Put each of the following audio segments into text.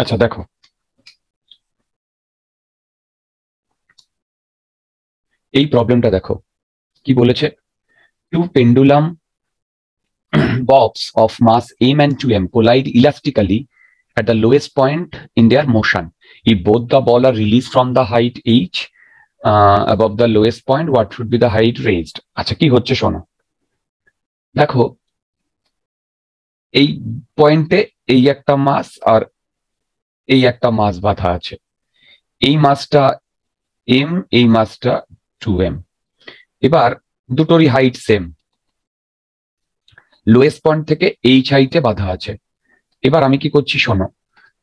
আচ্ছা দেখো। এই প্রবলেমটা দেখো। কি বলেছে? Two pendulum bobs of mass m and two m collide elastically at the lowest point in their motion if both the ball are release from the height h above the lowest point what should be the height raised আচ্ছা কি হচ্ছে শোনো। দেখো, এই পয়েন্টে এই একটা মাস আর এই একটা মাস বাঁধা আছে। এই মাসটা এম এই মাসটা টু এম এবার দুটোরই হাইট সেম লোয়েস্ট পয়েন্ট থেকে এইচ হাইটে বাঁধা আছে। এবার আমি কি করছি শোনো,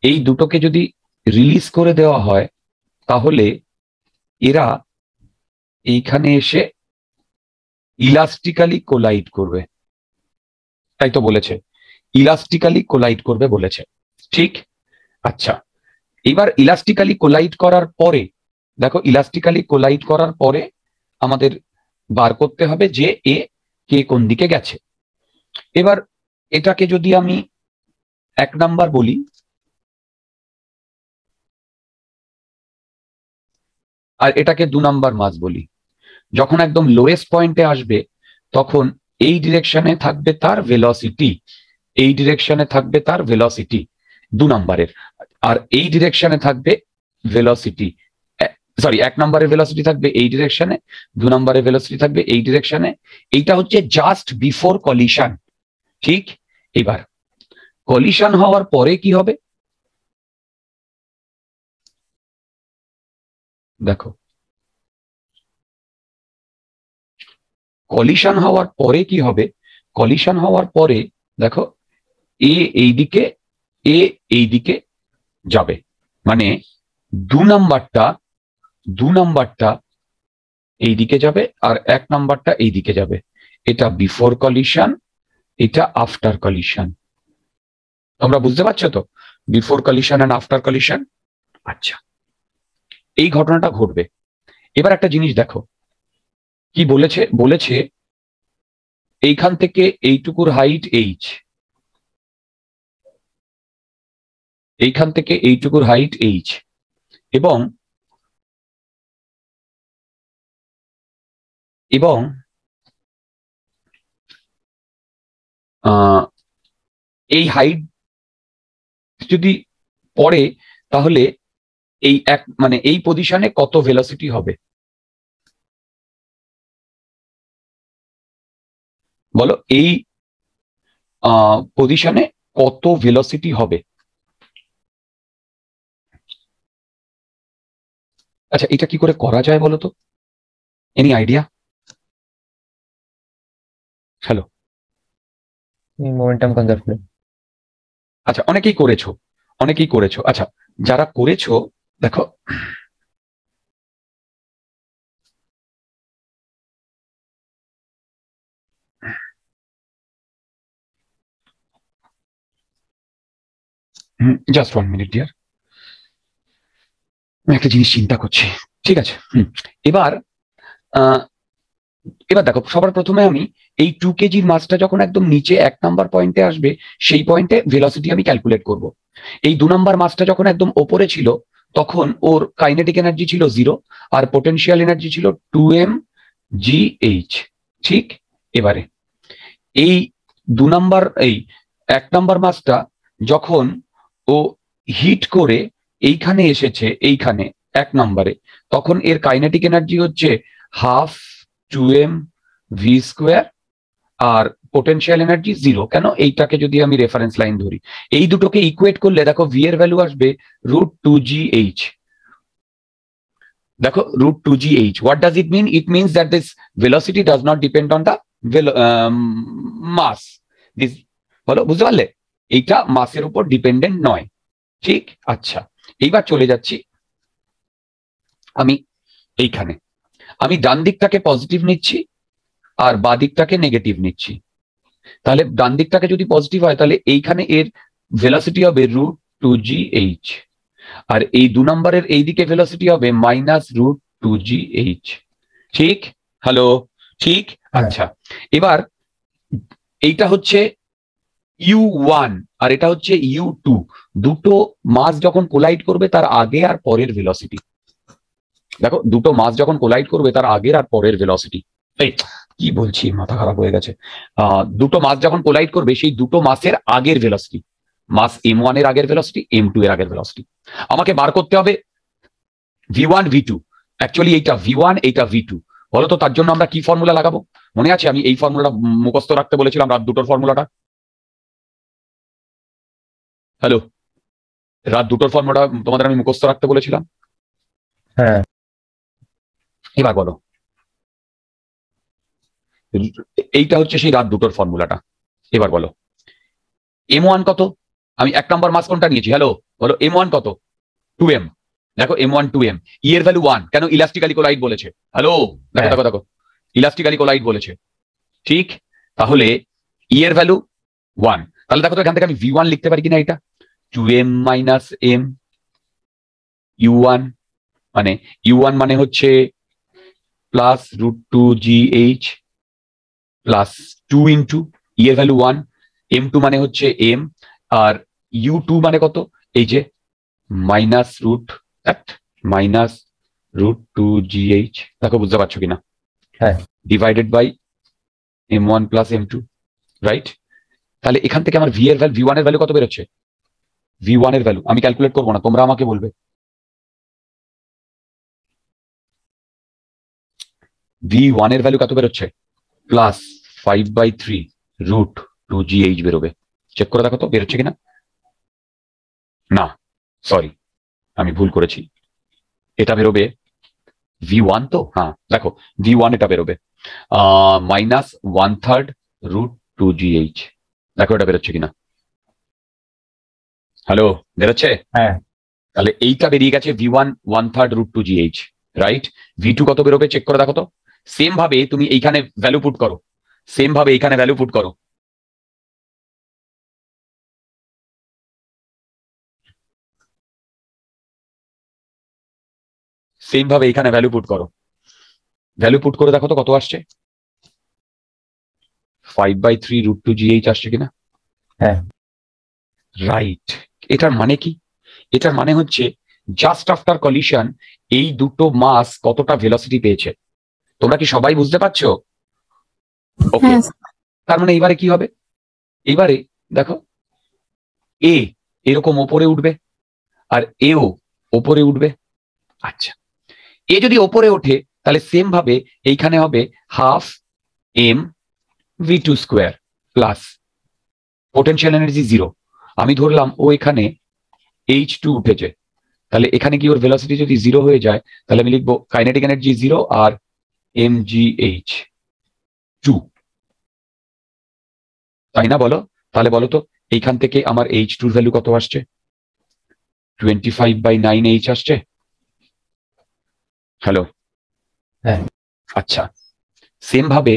এই দুটোকে যদি রিলিজ করে দেওয়া হয়, তাহলে এরা এইখানে এসে ইলাস্টিক্যালি কোলাইড করবে। তাই তো বলেছে। ইলাস্টিক্যালি কোলাইড করবে বলেছে। ঠিক? আচ্ছা এবার ইলাস্টিক্যালি কোলাইড করার পরে, দেখো ইলাস্টিক্যালি কোলাইড করার পরে আমাদের বার করতে হবে যে এ কে কোন দিকে গেছে। এবার এটাকে যদি আমি এক নাম্বার বলি, আর এটাকে দু নাম্বার মাস বলি, যখন একদম লোয়েস্ট পয়েন্টে আসবে, তখন এই ডিরেকশনে থাকবে তার ভেলোসিটি এই ডিরেকশনে থাকবে তার ভেলোসিটি দু নাম্বারের। আর এই ডিরেকশনে থাকবে ভেলোসিটি সরি এক নম্বরের ভেলোসিটি থাকবে এই ডিরেকশনে দু নম্বরের ভেলোসিটি থাকবে এই ডিরেকশনে এইটা হচ্ছে জাস্ট বিফোর কলিশন ঠিক? এবার কলিশন হওয়ার পরে কি হবে? দেখো কলিশন হওয়ার পরে কি হবে? কলিশন হওয়ার পরে, দেখো, এ এই দিকে এ এই দিকে যাবে। মানে দু নাম্বারটা দু নাম্বারটা এই দিকে যাবে আর এক নাম্বারটা এই দিকে যাবে। এটা বিফোর কলিশন এটা আফটার কলিশন তোমরা বুঝতে পারছ তো? Before collision and after collision আচ্ছা। এই ঘটনাটা ঘটবে। এবার একটা জিনিস দেখো। কি বলেছে? বলেছে, এইখান থেকে এইটুকুর হাইট এইচ এইখান থেকে এইটুকুর হাইট এইচ এবং এবং এই হাইট যদি পড়ে, তাহলে এই এক মানে এই পজিশনে কত ভেলোসিটি হবে? বলো, এই পজিশনে কত ভেলোসিটি হবে? আচ্ছা এটা কি করে করা যায় বলো তো? Any idea hello momentum conserve করে। আচ্ছা অনেকেই করেছ অনেকেই করেছ। আচ্ছা যারা করেছ দেখো জাস্ট ওয়ান মিনিট ডিয়ার আমি একটা জিনিস চিন্তা করছি। ঠিক আছে? এবার এবার দেখো, সবার প্রথমে আমি এই টু কেজির মাছটা যখন একদম নিচে এক নাম্বার পয়েন্টে আসবে, সেই পয়েন্টে ভেলোসিটি আমি ক্যালকুলেট করব। এই দু নাম্বার মাছটা যখন একদম ওপরে ছিল, তখন ওর কাইনেটিক এনার্জি ছিল জিরো আর পোটেনশিয়াল এনার্জি ছিল টু এম জি এইচ ঠিক? এবারে, এই দু নাম্বার এই এক নাম্বার মাছটা যখন ও হিট করে এইখানে এসেছে, এইখানে, এক নম্বরে। তখন এর কাইনেটিক এনার্জি হচ্ছে half two m v square আর পোটেনশিয়াল এনার্জি জিরো কেন? এইটাকে যদি আমি রেফারেন্স লাইন ধরি। এই দুটোকে ইকুয়েট করলে, দেখো ভি এর ভ্যালু আসবে রুট টু জি এইচ দেখো root two g h what does it mean it means that this velocity does not depend on the mass this বলো, বুঝতে পারলে? এইটা মাসের উপর ডিপেন্ডেন্ট নয়। ঠিক? আচ্ছা। এইবার চলে যাচ্ছি আমি এইখানে। আমি ডান দিকটাকে পজিটিভ নিচ্ছি আর বা দিকটাকে নেগেটিভ নিচ্ছি। তাহলে ডান দিকটাকে যদি পজিটিভ হয় তাহলে এইখানে এর ভেলাসিটি হবে রুট টু জি এইচ আর এই দু নম্বরের এই দিকে ভেলোসিটি হবে minus root two g h ঠিক? হ্যালো ঠিক? আচ্ছা। এবার এইটা হচ্ছে ইউ ওয়ান আর এটা হচ্ছে ইউ টু দুটো মাস যখন কোলাইড করবে, তার আগে আর পরের ভেলোসিটি দেখো, দুটো মাস যখন কোলাইড করবে, তার আগের আর পরের ভেলোসিটি কি বলছি, মাথা খারাপ হয়ে গেছে। দুটো মাস যখন কোলাইড করবে, সেই দুটো মাসের আগের ভেলোসিটি মাস এম ওয়ানের আগের ভেলোসিটি এম টু এর আগের ভেলোসিটি আমাকে বার করতে হবে। V one v two actually এইটা ভি ওয়ান এইটা ভি টু বলতো তার জন্য আমরা কি ফর্মুলা লাগাবো? মনে আছে? আমি এই ফর্মুলাটা মুখস্থ রাখতে বলেছিলাম রাত দুটোর ফর্মুলাটা হ্যালো রাত দুটোর ফর্মুলা তোমাদের আমি মুখস্থ রাখতে বলেছিলাম? হ্যাঁ। এবার বলো। এইটা হচ্ছে সেই রাত দুটোর ফর্মুলাটা এবার বলো। এম ওয়ান কত? আমি এক নম্বর মাস কোনটা নিয়েছি? হ্যালো বলো এম ওয়ান কত? টু এম দেখো m one two m e এর ভ্যালু ওয়ান কেন ইলাস্টিকালি কোলাইট বলেছে? হ্যালো দেখো। দেখো দেখো। ইলাস্টিকালি কোলাইট বলেছে। ঠিক? তাহলে ই এর ভ্যালু ওয়ান তাহলে দেখো তো এখান থেকে আমি ভি ওয়ান লিখতে পারি কিনা এটা? Two m minus m u one মানে ইউ ওয়ান মানে হচ্ছে plus root two g h plus two into e এর ভ্যালু ওয়ান এম টু মানে হচ্ছে এম আর ইউ টু মানে কত? এই যে minus root minus root two g h দেখো বুঝতে পারছ কিনা? হ্যাঁ। Divided by m one plus m two right তাহলে এখান থেকে আমার ভি এর ভ্যালু ভি ওয়ানের ভ্যালু কত বেরোচ্ছে? ভি ওয়ানের ভ্যালু আমি ক্যালকুলেট করব না, তোমরা আমাকে বলবে। ভি ওয়ানের ভ্যালু কত বেরোচ্ছে? Plus five by three root two g h বেরোবে। চেক করে দেখো তো, বেরোচ্ছে কিনা? না সরি আমি ভুল করেছি। এটা বেরোবে ভি ওয়ান তো? হ্যাঁ দেখো ভি ওয়ান এটা বেরোবে। Minus one third root two g h দেখো এটা বেরোচ্ছে কিনা। হ্যালো বেরোচ্ছে? হ্যাঁ। তাহলে এইটা বেরিয়ে গেছে v one one third root two g h right v two কত বেরোবে চেক করে দেখো তো। সেম ভাবে তুমি এইখানে ভ্যালু পুট করো। সেম ভাবে এইখানে ভ্যালু পুট করো। সেম ভাবে এখানে ভ্যালু পুট করো। ভ্যালু পুট করে দেখো তো কত আসছে। Five by three root two g h আসছে কিনা? হ্যাঁ। রাইট এটার মানে কি? এটার মানে হচ্ছে জাস্ট আফটার কলিশন এই দুটো মাস কতটা ভেলোসিটি পেয়েছে? তোমরা কি সবাই বুঝতে পারছ? ওকে হ্যাঁ। তার মানে এবারে কি হবে? এবারে দেখো এ এরকম ওপরে উঠবে আর এও ওপরে উঠবে। আচ্ছা। এ যদি ওপরে ওঠে তাহলে সেম ভাবে এইখানে হবে half m v two square plus potential energy zero আমি ধরলাম ও এখানে এইচ টু উঠেছে। তাহলে এখানে কি ওর ভেলোসিটি যদি জিরো হয়ে যায় তাহলে আমি লিখব কাইনেটিক এনার্জি জিরো আর এম জি এইচ টু তাই না বলো? তাহলে বলো তো এইখান থেকে আমার এইচ টুর ভ্যালু কত আসছে? Twenty five by nine h আসছে? হ্যালো হ্যাঁ। আচ্ছা। সেম ভাবে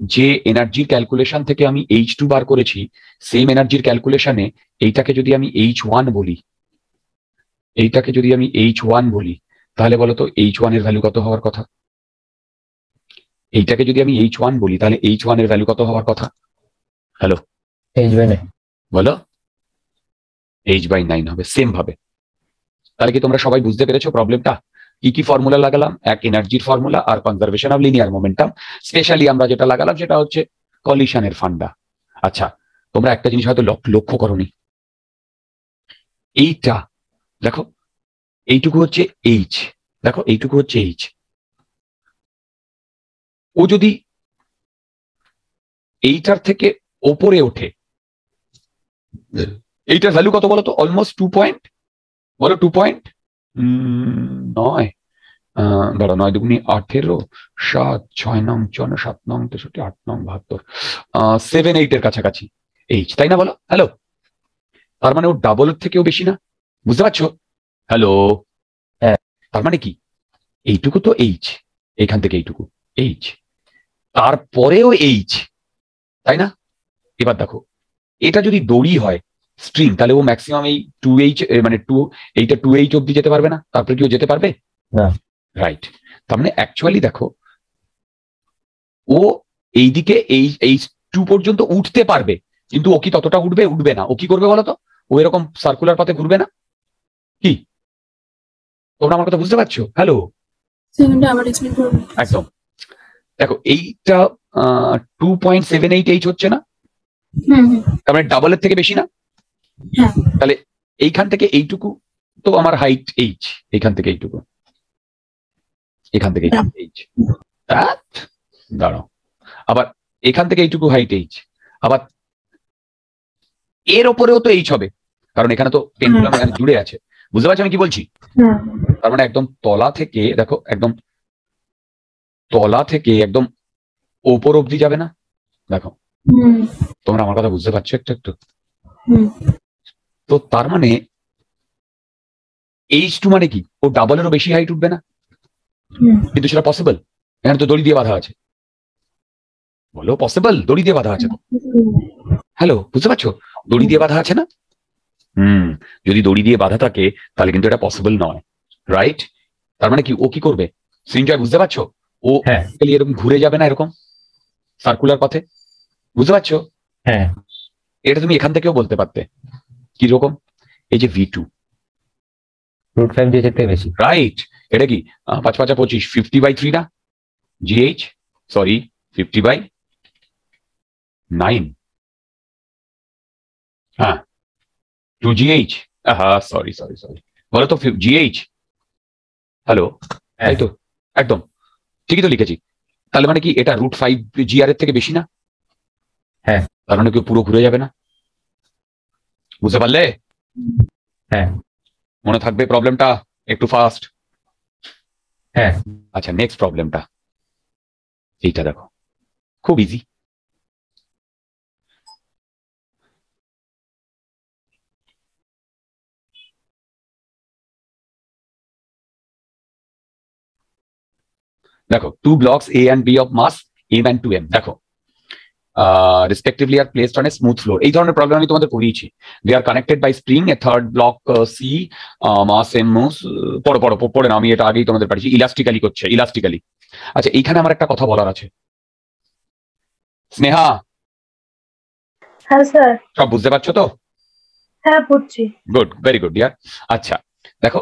যে এনার্জির ক্যালকুলেশন থেকে আমি এইচ টু বার করেছি সেম এনার্জির ক্যালকুলেশনে এইটাকে যদি আমি এইচ ওয়ান বলি এইটাকে যদি আমি এইচ ওয়ান বলি তাহলে বলো তো এইচ ওয়ানের ভ্যালু কত হওয়ার কথা? এইটাকে যদি আমি এইচ ওয়ান বলি তাহলে এইচ ওয়ানের ভ্যালু কত হওয়ার কথা? হ্যালো এইচ বাই নাই বলো? এইচ বাই নাইন হবে সেম ভাবে। তাহলে কি তোমরা সবাই বুঝতে পেরেছ প্রবলেমটা কি কি ফর্মুলা লাগালাম? এক এনার্জির formula R conservation of linear momentum specially আমরা যেটা লাগালাম সেটা হচ্ছে কলিশনের ফান্ডা আচ্ছা তোমরা একটা জিনিস হয়তো লক্ষ্য করনি। এইটা দেখো এইটুকু হচ্ছে এইচ দেখো এইটুকু হচ্ছে এইচ ও যদি এইটার থেকে ওপরে ওঠে এইটার ভ্যালু কত বলো তো অলমোস্ট টু পয়েন্ট বলো টু পয়েন্ট নয় দাঁড়া নয় দুগুনি আঠেরো, সাত, ছয় নং চুয়ান্ন সাত নং, তেষট্টি, আট নং, বাহাত্তর সেভেন এইটের কাছাকাছি এইচ তাই না বলো? হ্যালো তার মানে ও ডাবল থেকেও বেশি না? বুঝতে পারছ? হ্যালো হ্যাঁ। তার মানে কি? এইটুকু তো এইচ এইখান থেকে এইটুকু এইচ তারপরেও এইচ তাই না? এবার দেখো, এটা যদি দড়ি হয় স্ট্রিং তাহলে ও ম্যাক্সিমাম এই টু এইচ মানে টু এইটা টু এইচ অব্দি যেতে পারবে না তারপরে কি ও যেতে পারবে? রাইট তার মানে অ্যাকচুয়ালি দেখো ও এইদিকে এই এইচ টু পর্যন্ত উঠতে পারবে কিন্তু ও কি ততটা উঠবে? উঠবে না। ও কি করবে বলো তো ও এরকম সার্কুলার পাতে ঘুরবে না? কি? তোমরা আমার কথা বুঝতে পারছ? হ্যালো একদম। দেখো এইটা two point seven eight h হচ্ছে না? তার মানে ডাবলের থেকে বেশি না? হ্যাঁ। তাহলে এইখান থেকে এইটুকু তো আমার হাইট এইচ এইখান থেকে এইটুকু। এখান থেকে এইচ দাঁড়াও। আবার এখান থেকে এইটুকু হাইট এইচ আবার এর ওপরেও তো এইচ হবে। কারণ এখানে তো পেন্ডুলাম এখানে জুড়ে আছে। বুঝতে পারছ আমি কি বলছি? তার মানে একদম তলা থেকে দেখো একদম তলা থেকে একদম ওপর অব্দি যাবে না? দেখো। তোমরা আমার কথা বুঝতে পারছ একটু একটু? তো তার মানে এইচ টু মানে কি? ও ডাবলেরও বেশি হাইট উঠবে না? কিন্তু সেটা পসিবল এখানে তো দড়ি দিয়ে বাঁধা আছে। বলো পসিবল দড়ি দিয়ে বাঁধা আছে তো। হ্যালো বুঝতে পারছ? দড়ি দিয়ে বাঁধা আছে না? হুম যদি দড়ি দিয়ে বাঁধা থাকে তাহলে কিন্তু এটা পসিবল নয়। রাইট তার মানে কি? ও কি করবে? সৃঞ্জয় বুঝতে পারছ? ও হ্যাঁ। এরকম ঘুরে যাবে না এরকম? সার্কুলার পথে? বুঝতে পারছ? হ্যাঁ। এটা তুমি এখান থেকেও বলতে পারতে। কি রকম এই যে ভি টু রুট ফাইভ দিয়ে থেকে বেশি। রাইট এটা কি? পাঁচ পাঁচা পঁচিশ। ফিফটি বাই থ্রি না? G h sorry fifty by nine হ্যাঁ। টু জিএইচ হ্যাঁ সরি সরি সরি বলো তো জিএইচ হ্যালো হ্যাঁ। তাই তো। একদম। ঠিকই তো লিখেছি। তাহলে মানে কি এটা রুট ফাইভ জিআর এর থেকে বেশি না? হ্যাঁ। তার মানে কি পুরো ঘুরে যাবে না? বুঝতে পারলে? হ্যাঁ। মনে থাকবে প্রবলেমটা একটু ফাস্ট হ্যাঁ। আচ্ছা নেক্সট প্রবলেমটা এইটা দেখো। খুব ইজি দেখো two blocks A and B of mass m and two m দেখো respectively are placed on a smooth floor এই ধরনের প্রবলেম আমি তোমাদের করিয়েছি। They are connected by spring a third block C mass m পড়ো পড়ো পড়ে না আমি এটা আগেই তোমাদের পাঠিয়েছি। ইলাস্টিক্যালি করছে ইলাস্টিক্যালি আচ্ছা এইখানে আমার একটা কথা বলার আছে। স্নেহা! হ্যাঁ স্যার। সব বুঝতে পারছ তো? হ্যাঁ বুঝছি। গুড ভেরি গুড ডিয়ার আচ্ছা দেখো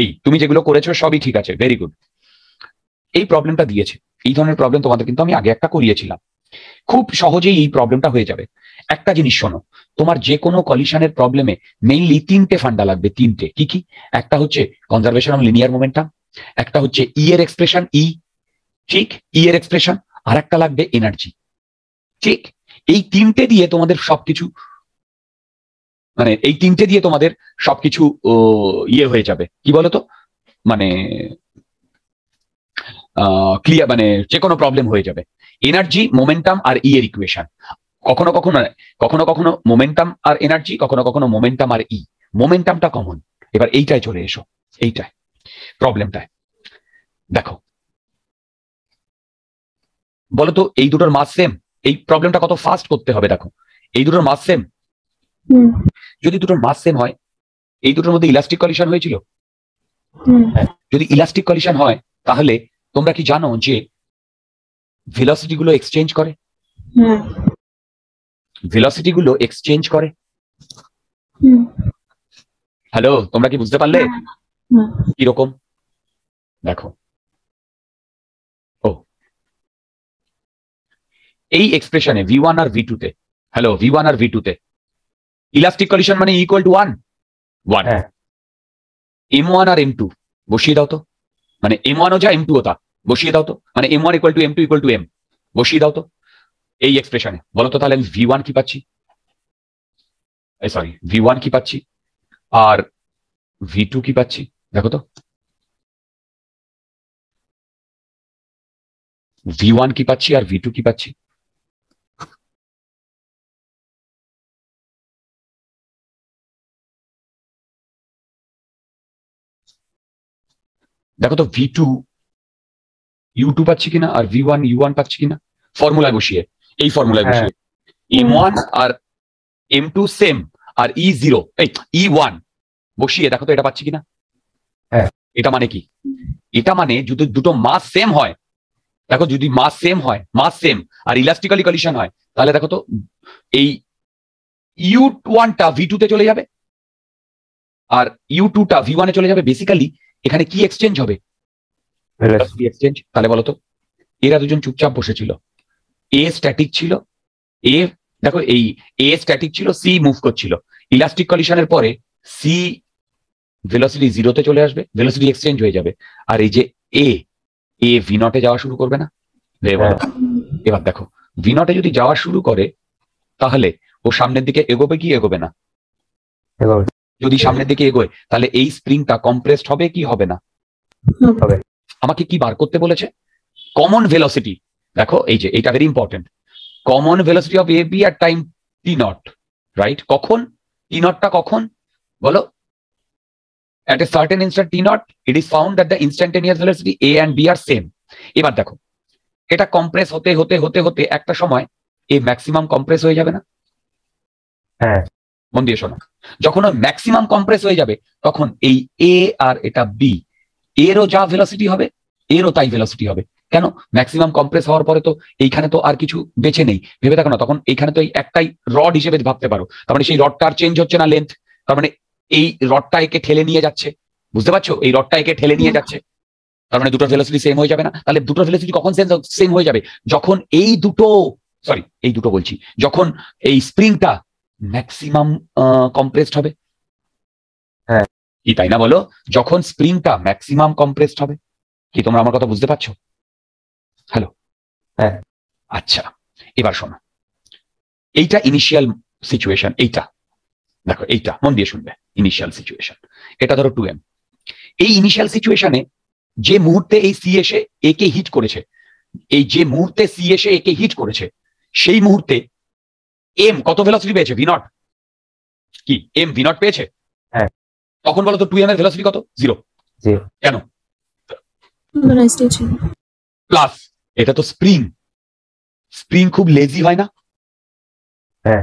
এই তুমি যেগুলো করেছ সবই ঠিক আছে ভেরি গুড এই প্রবলেমটা দিয়েছে। এই ধরনের প্রবলেম তোমাদের কিন্তু আমি আগে একটা করিয়েছিলাম। খুব সহজেই এই প্রবলেমটা হয়ে যাবে। একটা জিনিস শোনো, তোমার যে কোনো কলিশনের প্রবলেমে মেইনলি তিনটে ফান্ডা লাগবে, তিনটে। কি কি? একটা হচ্ছে কনজারভেশন অফ লিনিয়ার মোমেন্টাম একটা হচ্ছে ই এর এক্সপ্রেশন ই ঠিক? ই এর এক্সপ্রেশন আর একটা লাগবে এনার্জি ঠিক? এই তিনটে দিয়ে তোমাদের সবকিছু মানে এই তিনটে দিয়ে তোমাদের সবকিছু ইয়ে হয়ে যাবে। কি বলতো? মানে ক্লিয়ার মানে যে কোনো প্রবলেম হয়ে যাবে। এনার্জি মোমেন্টাম আর ই এর ইকুয়েশন কখনো কখনো কখনো কখনো মোমেন্টাম আর এনার্জি কখনো কখনো মোমেন্টাম আর ই মোমেন্টামটা কমন এবার এইটাই চলে এসো এইটাই প্রবলেমটায় দেখো। বলো তো এই দুটোর মাস সেম এই প্রবলেমটা কত ফাস্ট করতে হবে দেখো। এই দুটোর মাস সেম হুম। যদি দুটোর মাস সেম হয় এই দুটোর মধ্যে ইলাস্টিক কলিশন হয়েছিল? হুম। যদি ইলাস্টিক কলিশন হয় তাহলে তোমরা কি জানো যে ভেলোসিটি গুলো এক্সচেঞ্জ করে? হুম ভেলোসিটি গুলো এক্সচেঞ্জ করে? হ্যালো তোমরা কি বুঝতে পারলে? কীরকম? দেখো। ও। এই এক্সপ্রেশনে ভি ওয়ান আর ভি টু তে হ্যালো ভি ওয়ান আর ভি টু তে ইলাস্টিক কলিশন মানে ইকুয়াল টু ওয়ান ওয়ান হ্যাঁ। এম ওয়ান আর এম টু বসিয়ে দাও তো। মানে এম ওয়ানও যা এম টু ও তা। বসিয়ে দাও তো। মানে m one equal to m two equal to m বসিয়ে দাও তো। এই এক্সপ্রেশনে বলো তো তাহলে আমি ভি ওয়ান কি পাচ্ছি? সরি ভি ওয়ান কি পাচ্ছি? আর ভি টু কি পাচ্ছি? দেখো তো। ভি ওয়ান কি পাচ্ছি আর ভি টু কি পাচ্ছি? দেখো তো ভি টু ইউ টু পাচ্ছি কিনা আর ভি ওয়ান ইউ ওয়ান পাচ্ছি কিনা ফর্মুলায় বসিয়ে এই ফর্মুলায় হ্যাঁ। বসিয়ে এম ওয়ান আর এম টু সেম আর ই জিরো এই ই ওয়ান বসিয়ে দেখো তো এটা পাচ্ছি কিনা হ্যাঁ। এটা মানে কি এটা মানে যদি দুটো মাস সেম হয় দেখো যদি মাস সেম হয় মাস সেম আর ইলাস্টিক্যালি কলিশন হয় তাহলে দেখো তো এই ইউ ওয়ানটা ভি টু তে চলে যাবে আর ইউ টুটা ভি ওয়ানে চলে যাবে বেসিক্যালি এখানে কি এক্সচেঞ্জ হবে? ভেলোসিটি এক্সচেঞ্জ তাহলে বলো তো এরা দুজন চুপচাপ বসেছিল। এ স্ট্যাটিক ছিল এ দেখো এই এ স্ট্যাটিক ছিল সি মুভ করছিল। ইলাস্টিক কলিশনের পরে সি ভেলোসিটি জিরোতে চলে আসবে ভেলোসিটি এক্সচেঞ্জ হয়ে যাবে। আর এই যে এ এ ভি নটে যাওয়া শুরু করবে না? এবার দেখো ভি নটে যদি যাওয়া শুরু করে তাহলে ও সামনের দিকে এগোবে কি এগোবে না? এগোবে। যদি সামনের দিকে এগোয় তাহলে এই স্প্রিংটা কম্প্রেসড হবে কি হবে না? হবে। আমাকে কি বার করতে বলেছে? কমন ভেলোসিটি দেখো এই যে এটা very important common velocity of A B R time t not right কখন? টি নটটা কখন? বলো। At a certain instant t naught it is found that the instantaneous velocity a and b are same এবার দেখো এটা compress হতে হতে হতে হতে একটা সময় এ ম্যাক্সিমাম কম্প্রেস হয়ে যাবে না? হ্যাঁ। মন দিয়ে শোনো যখন ম্যাক্সিমাম কম্প্রেস হয়ে যাবে, তখন এই এ আর এটা বি এরও যা ভেলোসিটি হবে এরও তাই ভেলোসিটি হবে। কেন? ম্যাক্সিমাম কম্প্রেস হওয়ার পরে তো এইখানে তো আর কিছু বেছে নেই। ভেবে দেখো না, তখন এইখানে তো এই একটাই রড হিসেবে ভাবতে পারো। তার মানে সেই রডটা আর চেঞ্জ হচ্ছে না লেন্থ তার মানে এই রডটা একে ঠেলে নিয়ে যাচ্ছে। বুঝতে পারছ? এই রডটা একে ঠেলে নিয়ে যাচ্ছে। তার মানে দুটো ভেলোসিটি সেম হয়ে যাবে না। তাহলে দুটো ভেলোসিটি কখন সেম হয়ে যাবে? যখন এই দুটো সরি এই দুটো বলছি। যখন এই স্প্রিংটা ম্যাক্সিমাম কম্প্রেসড হবে। হ্যাঁ। কি তাই না বলো? যখন স্প্রিংটা ম্যাক্সিমাম কম্প্রেসড হবে কি তোমরা আমার কথা বুঝতে পারছ? হ্যালো হ্যাঁ। আচ্ছা এবার শোনো। এইটা ইনিশিয়াল সিচুয়েশন এইটা। দেখো এইটা মন দিয়ে শুনবে ইনিশিয়াল সিচুয়েশন এটা ধরো টু এম এই ইনিশিয়াল সিচুয়েশনে যে মুহূর্তে এই সি এসে একে হিট করেছে এই যে মুহূর্তে সি এসে একে হিট করেছে সেই মুহূর্তে এম কত ভেলোসিটি পেয়েছে? ভি নট কি? এম ভি নট পেয়েছে? হ্যাঁ। তখন বলো তো টু এম এর ভেলোসিটি কত জিরো. কেন? প্লাস এটা তো স্প্রিং স্প্রিং খুব লেজি হয় না? হ্যাঁ।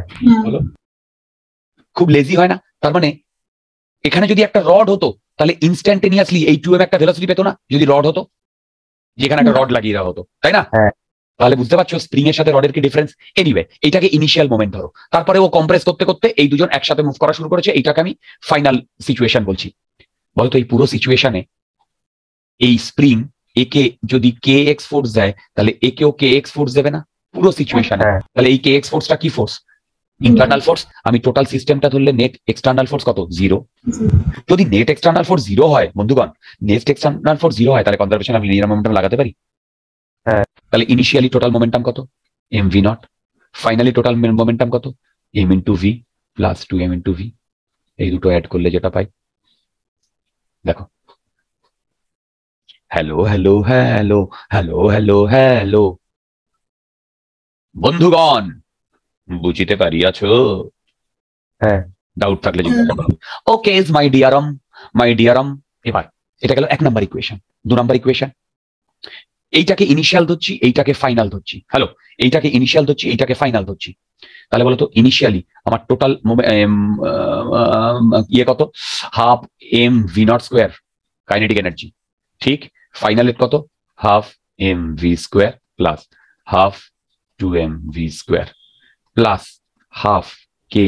খুব লেজি হয় না? তার মানে এখানে যদি একটা রড হতো তাহলে ইনস্ট্যান্টেনিয়াসলি এই টু এম একটা ভেলোসিটি পেতো না যদি রড হতো যেখানে একটা রড লাগিয়ে দেওয়া হতো। তাই না? হ্যাঁ। তাহলে বুঝতে পারছ স্প্রিং এর সাথে রডের কি ডিফারেন্স এনিওয়ে এটাকে ইনিশিয়াল মোমেন্ট ধরো। তারপরে ও কম্প্রেস করতে করতে এই দুজন একসাথে মুভ করা শুরু করেছে। এইটাকে আমি ফাইনাল সিচুয়েশন বলছি। বলতো এই পুরো সিচুয়েশনে এই স্প্রিং একে যদি কে এক্স ফোর্স দেয় তাহলে একেও কে এক্স ফোর্স দেবে না? পুরো সিচুয়েশনে হ্যাঁ। তাহলে এই কে এক্স ফোর্সটা কি ফোর্স ইন্টারনাল ফোর্স আমি টোটাল সিস্টেমটা ধরলে নেট এক্সটার্নাল ফোর্স কত? জিরো যদি নেট এক্সটার্নাল ফোর্স জিরো হয় বন্ধুগণ নেট এক্সটার্নাল ফোর্স জিরো হয় তাহলে কনজারভেশন আমি লিনিয়ার মোমেন্টাম লাগাতে পারি? হ্যাঁ। তাহলে ইনিশিয়ালি টোটাল মোমেন্টাম কত? M v naught finally total momentum কত? M into v plus two m into v এই দুটো অ্যাড করলে যেটা পাই। দেখো। Hello hello hello hello hello hello বন্ধুগণ বুঝিতে পারিয়াছো? হ্যাঁ। ডাউট থাকলে জিজ্ঞাসা করো। ওকে ইজ মাই ডিয়ারম মাই ডিয়ারম এবার এটা গেল এক নাম্বার ইকুয়েশন দু নাম্বার ইকুয়েশন এইটাকে ইনিশিয়াল ধরছি, এইটাকে ফাইনাল ধরছি। হ্যালো এইটাকে ইনিশিয়াল ধরছি, এইটাকে ফাইনাল ধরছি। তাহলে বলতো ইনিশিয়ালি আমার টোটাল ইয়ে কত? Half m v naught square kinetic energy ঠিক? ফাইনালের কত? Half m v square plus half two m v square plus half k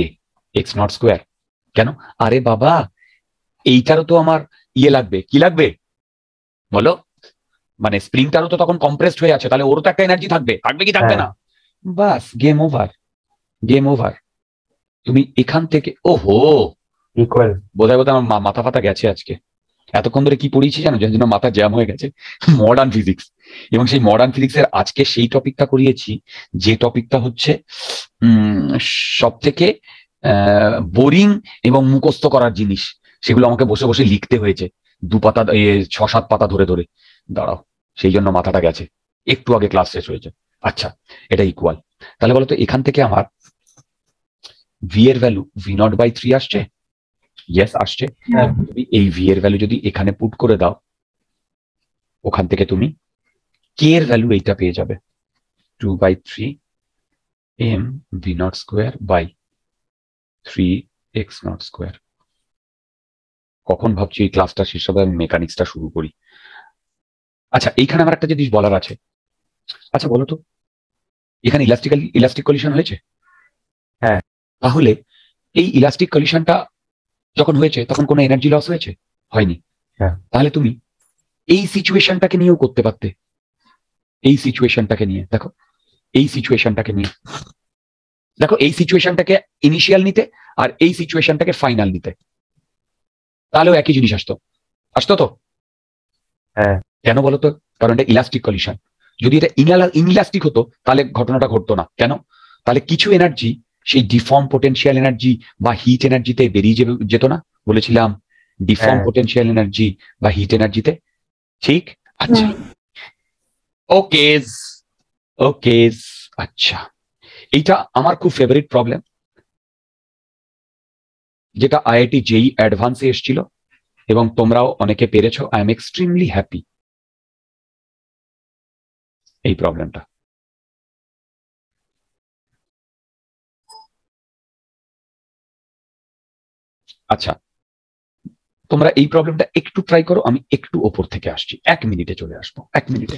x naught square কেন? আরে বাবা, এইটারও তো আমার ইয়ে লাগবে। কি লাগবে? বলো। মানে স্প্রিংটারও তো তখন কম্প্রেসড হয়ে আছে তাহলে ওরও তো একটা এনার্জি থাকবে। থাকবে কি থাকবে না? বাস গেম ওভার গেম ওভার তুমি এখান থেকে ওহো! ইকুয়াল বোধহয় বোধহয় আমার মাথা ফাতা গেছে আজকে। এতক্ষণ ধরে কি পড়িয়েছি জানো? যার জন্য মাথা জ্যাম হয়ে গেছে। মডার্ন ফিজিক্স এবং সেই মডার্ন ফিজিক্সের আজকে সেই টপিকটা করিয়েছি যে টপিকটা হচ্ছে সব থেকে বোরিং এবং মুখস্থ করার জিনিস। সেগুলো আমাকে বসে বসে লিখতে হয়েছে। দু পাতা ছ সাত পাতা ধরে ধরে। দাঁড়াও। সেই জন্য মাথাটা গেছে। একটু আগে ক্লাস শেষ হয়েছে। আচ্ছা এটা ইকুয়াল তাহলে বলতো এখান থেকে আমার ভি এর value v naught by three আসছে? ইয়েস আসছে। হ্যাঁ। তুমি এই ভি এর ভ্যালু যদি এখানে পুট করে দাও ওখান থেকে তুমি কে এর ভ্যালু এইটা পেয়ে যাবে। Two by three m v naught square by three x naught square কখন ভাবছি এই ক্লাসটা শেষ হবে আমি মেকানিক্সটা শুরু করি। আচ্ছা এইখানে আমার একটা জিনিস বলার আছে। আচ্ছা বলো তো। এখানে ইলাস্টিক্যাল ইলাস্টিক কলিশন হয়েছে? হ্যাঁ। তাহলে এই ইলাস্টিক কলিশনটা যখন হয়েছে তখন কোনো এনার্জি লস হয়েছে? হয়নি। হ্যাঁ। তাহলে তুমি এই সিচুয়েশনটাকে নিয়েও করতে পারতে। এই সিচুয়েশনটাকে নিয়ে দেখো। এই সিচুয়েশনটাকে নিয়ে। দেখো এই সিচুয়েশনটাকে ইনিশিয়াল নিতে আর এই সিচুয়েশনটাকে ফাইনাল নিতে। তাহলেও একই জিনিস আসতো। আসতো তো? হ্যাঁ। কেন বলো তো কারণ এটা ইলাস্টিক কলিশন যদি এটা ইনলাস্টিক হতো তাহলে ঘটনাটা ঘটতো না। কেন? তাহলে কিছু এনার্জি সেই ডিফর্ম পোটেনশিয়াল এনার্জি বা হিট এনার্জিতে বেরিয়ে যেত না। বলেছিলাম ডিফর্ম। পোটেনশিয়াল এনার্জি বা হিট এনার্জিতে ঠিক আচ্ছা ওকে ওকে আচ্ছা। এইটা আমার খুব ফেভারিট প্রবলেম যেটা আইআইটি জেই অ্যাডভান্সে এসেছিল এবং তোমরাও অনেকে পেরেছ। আই এম এক্সট্রিমলি হ্যাপি এই প্রবলেমটা আচ্ছা তোমরা এই প্রবলেমটা একটু ট্রাই করো, আমি একটু ওপর থেকে আসছি। এক মিনিটে চলে আসব, এক মিনিটে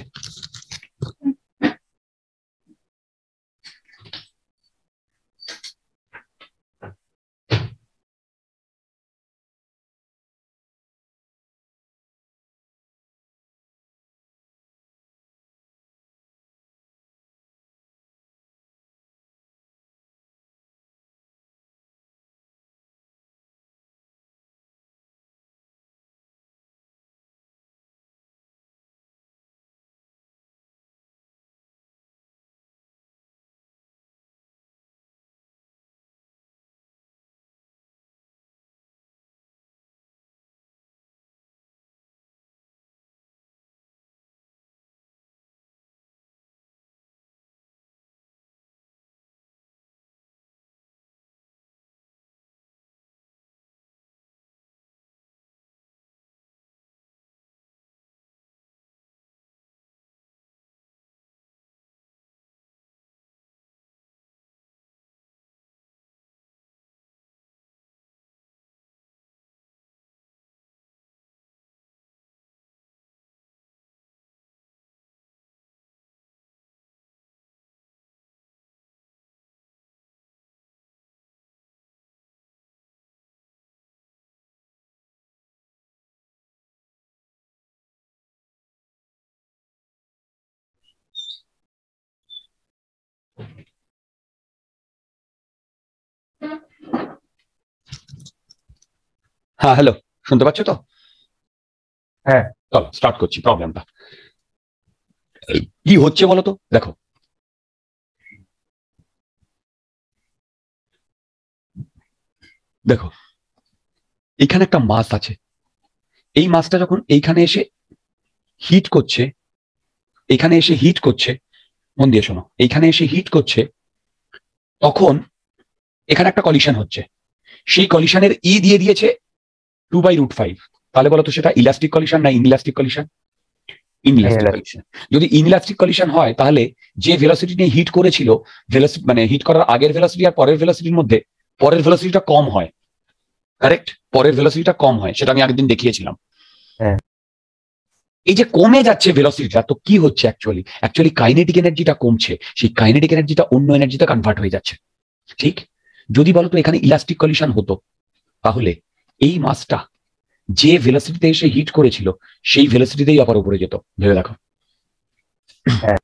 হ্যাঁ হ্যালো শুনতে পাচ্ছ তো? হ্যাঁ। চলো স্টার্ট করছি প্রবলেমটা কি হচ্ছে বলো তো? দেখো। দেখো এখানে একটা মাছ আছে। এই মাছটা যখন এইখানে এসে হিট করছে এখানে এসে হিট করছে মন দিয়ে শোনো এইখানে এসে হিট করছে তখন এখানে একটা কলিশন হচ্ছে। সেই কলিশনের ই দিয়ে দিয়েছে টু বাই রুট ফাইভ তাহলে বলো তো সেটা ইলাস্টিক কলিশন না ইনইলাস্টিক কলিশন ইনইলাস্টিক কলিশন যদি ইনইলাস্টিক কলিশন হয় তাহলে যে ভেলোসিটি নিয়ে হিট করেছিল ভেলোসিটি মানে হিট করার আগের ভেলোসিটি আর পরের ভেলোসিটির মধ্যে পরের ভেলোসিটিটা কম হয়। কারেক্ট পরের ভেলোসিটিটা কম হয় সেটা আমি আগের দিন দেখিয়েছিলাম। হ্যাঁ। এই যে কমে যাচ্ছে ভেলোসিটিটা তো কি হচ্ছে অ্যাকচুয়ালি অ্যাকচুয়ালি কাইনেটিক এনার্জিটা কমছে। সেই কাইনেটিক এনার্জিটা অন্য এনার্জিতে কনভার্ট হয়ে যাচ্ছে। ঠিক? যদি বলতো এখানে ইলাস্টিক কলিশন হতো তাহলে এই মাসটা যে ভেলোসিটিতে এসে হিট করেছিল সেই ভেলোসিটিতেই আবার উপরে যেত। ভেবে দেখো। হ্যাঁ।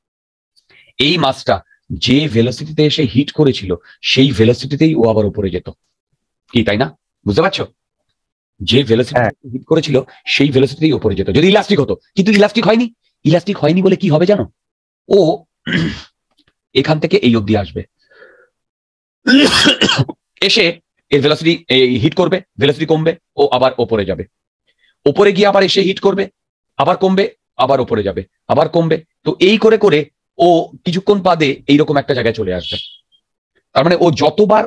এই মাসটা যে ভেলোসিটিতে এসে হিট করেছিল সেই ভেলোসিটিতেই ও আবার উপরে যেত। কি তাই না? বুঝতে পারছ? যে ভেলোসিটি হ্যাঁ। হিট করেছিল সেই ভেলোসিটিতেই উপরে যেত। যদি ইলাস্টিক হতো কিন্তু ইলাস্টিক হয়নি। ইলাস্টিক হয়নি বলে কি হবে জানো? ও এখান থেকে এই অবধি আসবে। এসে এর ভেলোসিটি হিট করবে ভেলোসিটি কমবে, ও আবার ওপরে যাবে। ওপরে গিয়ে আবার এসে হিট করবে, আবার কমবে, আবার ওপরে যাবে, আবার কমবে। তো এই করে করে ও কিছুক্ষণ বাদে এইরকম একটা জায়গায় চলে আসবে। তার মানে ও যতবার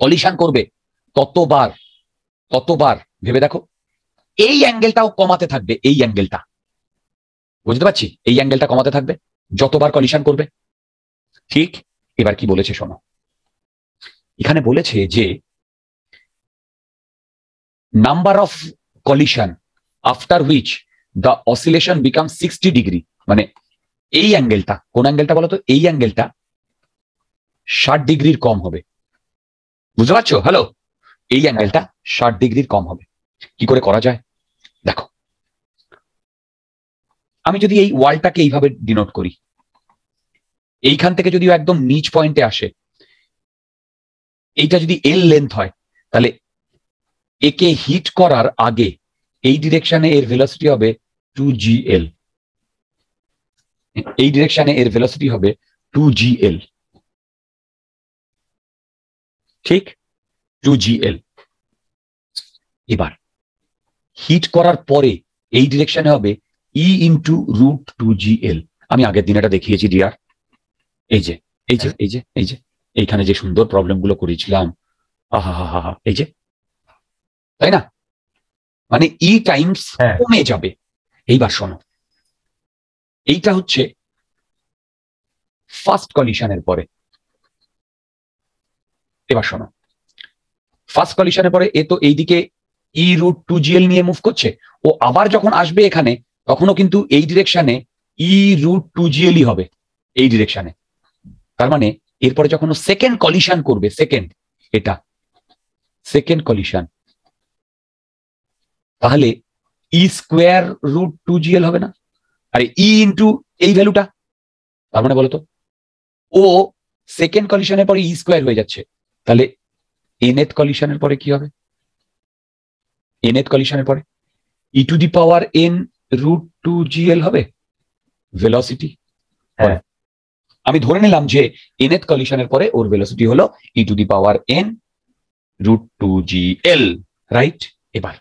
কলিশন করবে, ততবার ততবার, ভেবে দেখো, এই অ্যাঙ্গেলটাও কমাতে থাকবে, এই অ্যাঙ্গেলটা বুঝতে পারছি? এই অ্যাঙ্গেলটা কমাতে থাকবে, যতবার কলিশন করবে। ঠিক, এবার কি বলেছে শোনো। এখানে বলেছে যে number of collision after which the oscillation become sixty degree মানে এই অ্যাঙ্গেলটা কোন অ্যাঙ্গেলটা বলো তো? এই অ্যাঙ্গেলটা ষাট ডিগ্রির কম হবে। বুঝতে পারছ? হ্যালো এই অ্যাঙ্গেলটা ষাট ডিগ্রির কম হবে। কি করে করা যায়? দেখো। আমি যদি এই ওয়ালটাকে এইভাবে ডিনোট করি, এইখান থেকে যদি একদম নিচ পয়েন্টে আসে এইটা যদি এল লেন্থ হয়, তাহলে একে হিট করার আগে এই ডিরেকশনে এর ভেলোসিটি হবে টু জি এল এই ডিরেকশনে এর ভেলোসিটি হবে টু জি এল ঠিক? টু জি এল এবার হিট করার পরে এই ডিরেকশনে হবে e into root two g l আমি আগের দিন এটা দেখিয়েছি ডিয়ার এই যে এই যে এই যে এই যে। এইখানে যে সুন্দর প্রবলেমগুলো করেছিলাম। আহা হা হা হা এই যে। তাই না? মানে ই টাইমস হ্যাঁ। কমে যাবে। এইবার শোনো। এইটা হচ্ছে ফার্স্ট কলিশনের পরে। এবার শোনো। ফার্স্ট কলিশনের পরে এ তো এইদিকে e root two g l নিয়ে মুভ করছে। ও আবার যখন আসবে এখানে তখনও কিন্তু এই ডিরেকশনে ই রুট টু জিএলই হবে। এই ডিরেকশনে তার মানে এরপরে যখন সেকেন্ড কলিশন করবে সেকেন্ড এটা সেকেন্ড কলিশন তাহলে e square root two g l হবে না? আরে ই ইন্টু এই ভ্যালুটা তার মানে বলতো, ও সেকেন্ড কলিশনের পরে ই স্কোয়ার হয়ে যাচ্ছে। তাহলে এনএথ কলিশনের পরে কি হবে? এনএথ কলিশনের পরে e to the power n root two g l হবে? ভেলোসিটি হ্যাঁ। আমি ধরে নিলাম যে এনএথ কলিশনের পরে ওর ভেলোসিটি হলো e to the power n root two g l right এবার,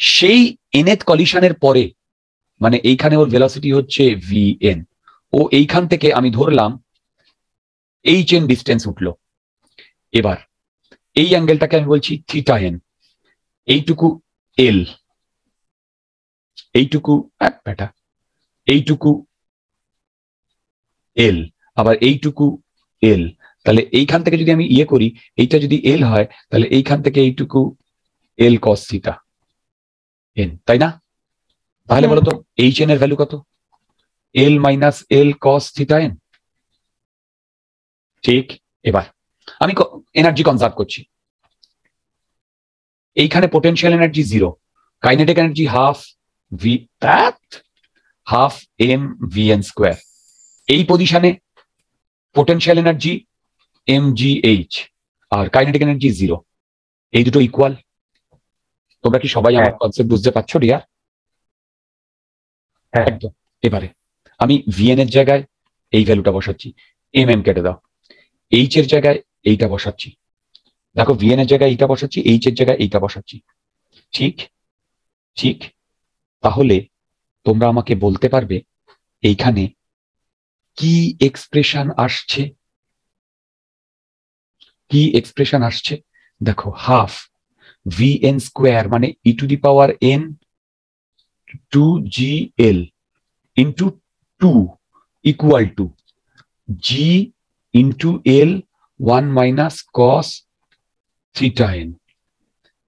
সেই এনএথ কলিশনের পরে মানে এইখানে ওর ভেলোসিটি হচ্ছে ভি এন ও এইখান থেকে আমি ধরলাম এইচ এন ডিস্টেন্স উঠল। এবার, এই অ্যাঙ্গেলটাকে আমি বলছি থিটা এন এইটুকু এল এইটুকু এক বেটা এইটুকু এল আবার এইটুকু এল তাহলে এইখান থেকে যদি আমি ইয়ে করি, এইটা যদি এল হয়, তাহলে এইখান থেকে এইটুকু এল কস থিটা এন তাই না? তাহলে। বলতো এইচ এন এর ভ্যালু কত? L minus l cos theta n ঠিক, এবার আমি এনার্জি কনজার্ভ করছি। এইখানে potential energy zero kinetic energy half v half m v n square এই পজিশনে potential energy m g h আর কাইনেটিক এনার্জি জিরো এই দুটো ইকুয়াল তোমরা কি সবাই আমার হ্যাঁ। কনসেপ্ট বুঝতে পারছ ডিয়ার হ্যাঁ। একদম। এবারে আমি ভিএন এর জায়গায় এই ভ্যালুটা বসাচ্ছি। এম এম কেটে দাও। এইচ এর জায়গায় এইটা বসাচ্ছি। দেখো ভিএন এর জায়গায় এইটা বসাচ্ছি এইচ এর জায়গায় এইটা বসাচ্ছি। ঠিক? ঠিক? তাহলে তোমরা আমাকে বলতে পারবে এইখানে কি এক্সপ্রেশন আসছে? কি এক্সপ্রেশন আসছে? দেখো হাফ ভি এন স্কোয়ার মানে e to the power n two g l into two equal to g into l one minus cos theta n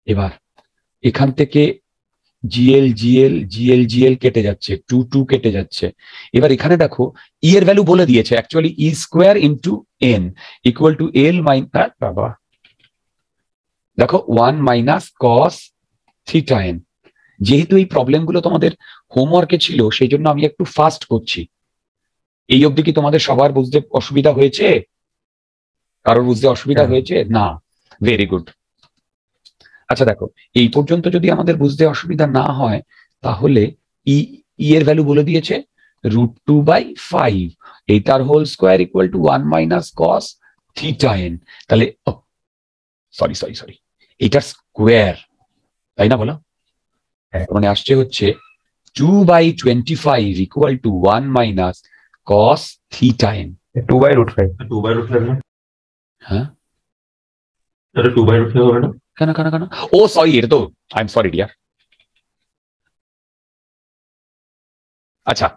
এবার, এখান থেকে জিএল জিএল জিএল জিএল কেটে যাচ্ছে টু টু কেটে যাচ্ছে। এবার এখানে দেখো ই এর ভ্যালু বলে দিয়েছে actually e square into n equal to l minus বাবা দেখো one minus cos theta n যেহেতু এই প্রবলেমগুলো তোমাদের হোমওয়ার্কে ছিল সেই জন্য আমি একটু ফাস্ট করছি। এই অবধি কি তোমাদের সবার বুঝতে অসুবিধা হয়েছে? কারোর বুঝতে অসুবিধা হ্যাঁ। হয়েছে? না। ভেরি গুড আচ্ছা দেখো এই পর্যন্ত যদি আমাদের বুঝতে অসুবিধা না হয় তাহলে ই ই এর ভ্যালু বলে দিয়েছে রুট টু বাই ফাইভ এইটার whole square equal to one minus cos theta n তাহলে সরি সরি সরি এইটার স্কোয়ার তাই না বলো? হ্যাঁ। মানে আসছে হচ্ছে two by twenty five equal to one minus cos theta n two by root five two by root five হ্যাঁ? টু বাই রুট ফাইভ হবে না? কেন কেন কেন? ও সরি এটা তো আই এম সরি ডিয়ার আচ্ছা।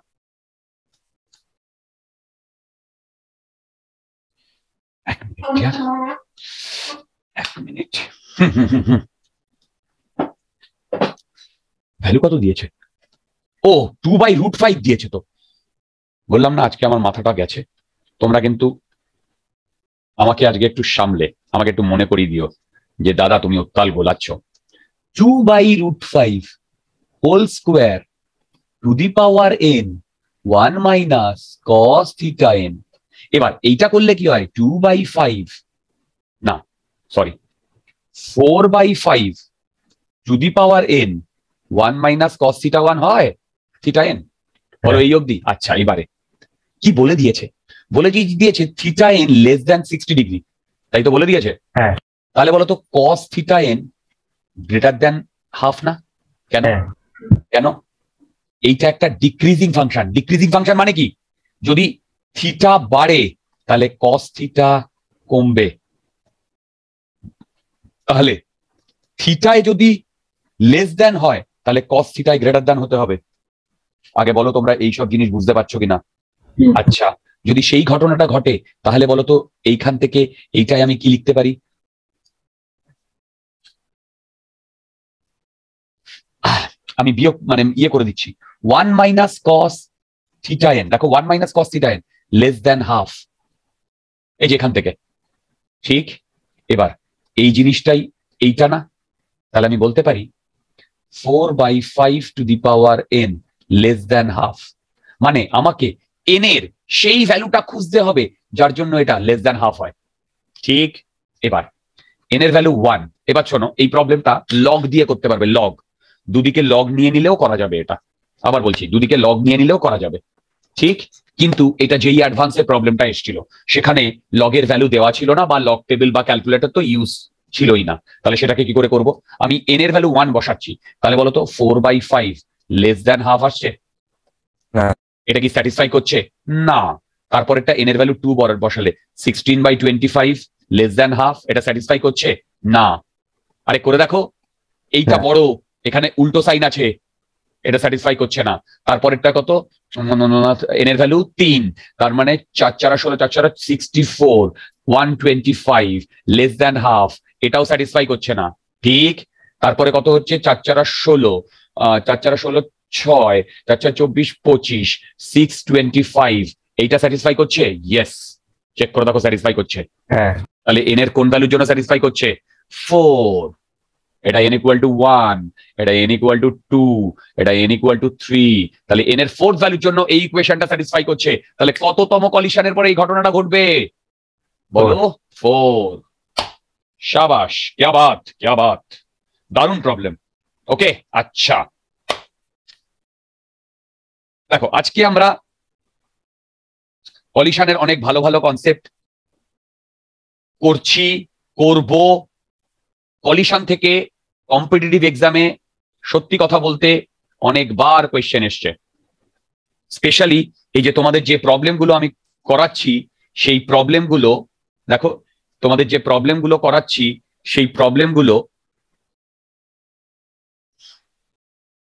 এক মিনিট ডিয়ার এক মিনিট। ভ্যালু কত দিয়েছে? ও টু বাই রুট ফাইভ দিয়েছে তো। বললাম না আজকে আমার মাথাটা গেছে। তোমরা কিন্তু আমাকে আজকে একটু সামলে আমাকে একটু মনে করিয়ে দিও। যে দাদা তুমি উত্তাল গোলাচ্ছ। Two by root five whole square to the power n one minus cos theta n এবার এইটা করলে কি হয়? টু বাই ফাইভ না sorry four by five to the power n one minus cos theta one হয় theta n বলো এই অবধি। আচ্ছা এবারে কি বলে দিয়েছে? বলে দিয়ে- দিয়েছে? Theta n less than sixty degree তাই তো বলে দিয়েছে? হ্যাঁ। তাহলে বলো তো cos theta n greater than half না? কেন? হ্যাঁ। কেন? এইটা একটা ডিক্রিজিং ফাংশন ডিক্রিজিং ফাংশন মানে কি? যদি থিটা বাড়ে তাহলে কস থিটা কমবে। তাহলে থিটায় যদি লেস দ্যান হয় তাহলে কস থিটায় গ্রেটার দ্যান হতে হবে। আগে বলো তোমরা এইসব জিনিস বুঝতে পারছ কিনা। আচ্ছা যদি সেই ঘটনাটা ঘটে তাহলে বলো তো এইখান থেকে এইটাই আমি কি লিখতে পারি? আমি বিয়োগ মানে ইয়ে করে দিচ্ছি। One minus cos theta n দেখো one minus cos theta n less than half এই যে এখান থেকে। ঠিক? এবার, এই জিনিসটাই, এইটা না? তাহলে আমি বলতে পারি four by five to the power n less than half মানে আমাকে এন এর সেই ভ্যালুটা খুঁজতে হবে, যার জন্য এটা লেস দ্যান হাফ হয়। ঠিক? এবার এন এর ভ্যালু ওয়ান এবার শোনো, এই প্রবলেমটা লগ দিয়ে করতে পারবে লগ দুদিকে লগ নিয়ে নিলেও করা যাবে এটা। আবার বলছি দুদিকে লগ নিয়ে নিলেও করা যাবে। ঠিক? কিন্তু এটা যেই অ্যাডভান্সের প্রবলেমটা এসেছিল সেখানে লগের ভ্যালু দেওয়া ছিল না বা লগ টেবিল বা ক্যালকুলেটর তো ইউজ ছিলই না। তাহলে সেটাকে কি করে করব? আমি এন এর ভ্যালু ওয়ান বসাচ্ছি। তাহলে বলো তো four by five less than half আসছে। এটা কি স্যাটিসফাই করছে? না। তারপর একটা এন এর ভ্যালু টু বরার বসালে sixteen by twenty five less than half এটা স্যাটিসফাই করছে? না। আরে করে দেখো এইটা হ্যাঁ। বড় এখানে উল্টো সাইন আছে। এটা স্যাটিসফাই করছে না। তারপরেরটা কত? এন এর ভ্যালু তিন। তার মানে চার চারা ষোলো চার চারা sixty four one twenty five less than half এটাও স্যাটিসফাই করছে না। ঠিক? তারপরে কত হচ্ছে? চার চারা ষোলো চার চারা ষোলো ছয় চার চার চব্বিশ পঁচিশ সিক্স টোয়েন্টি ফাইভ এইটা স্যাটিসফাই করছে? ইয়েস চেক করে দেখো স্যাটিসফাই করছে। হ্যাঁ। তাহলে এন এর কোন ভ্যালুর জন্য স্যাটিসফাই করছে? ফোর এটা এন ইকুয়াল টু ওয়ান এটা এন ইকুয়াল টু টু এটা এন ইকুয়াল টু থ্রি তাহলে এন এর ফোর্থ ভ্যালুর জন্য এই ইকুয়েশনটা স্যাটিসফাই করছে। তাহলে কততম কলিশনের পরে এই ঘটনাটা ঘটবে? বলো। ফোর শাবাশ ক্যা বাত ক্যা বাত দারুণ প্রবলেম ওকে আচ্ছা। দেখো আজকে আমরা কলিশনের অনেক ভালো ভালো কনসেপ্ট করছি করব কলিশন থেকে কম্পিটিটিভ এক্সামে সত্যি কথা বলতে অনেকবার কোয়েশ্চেন এসছে। স্পেশালি এই যে তোমাদের যে প্রবলেমগুলো আমি করাচ্ছি, সেই প্রবলেমগুলো দেখো, তোমাদের যে প্রবলেমগুলো করাচ্ছি, সেই প্রবলেমগুলো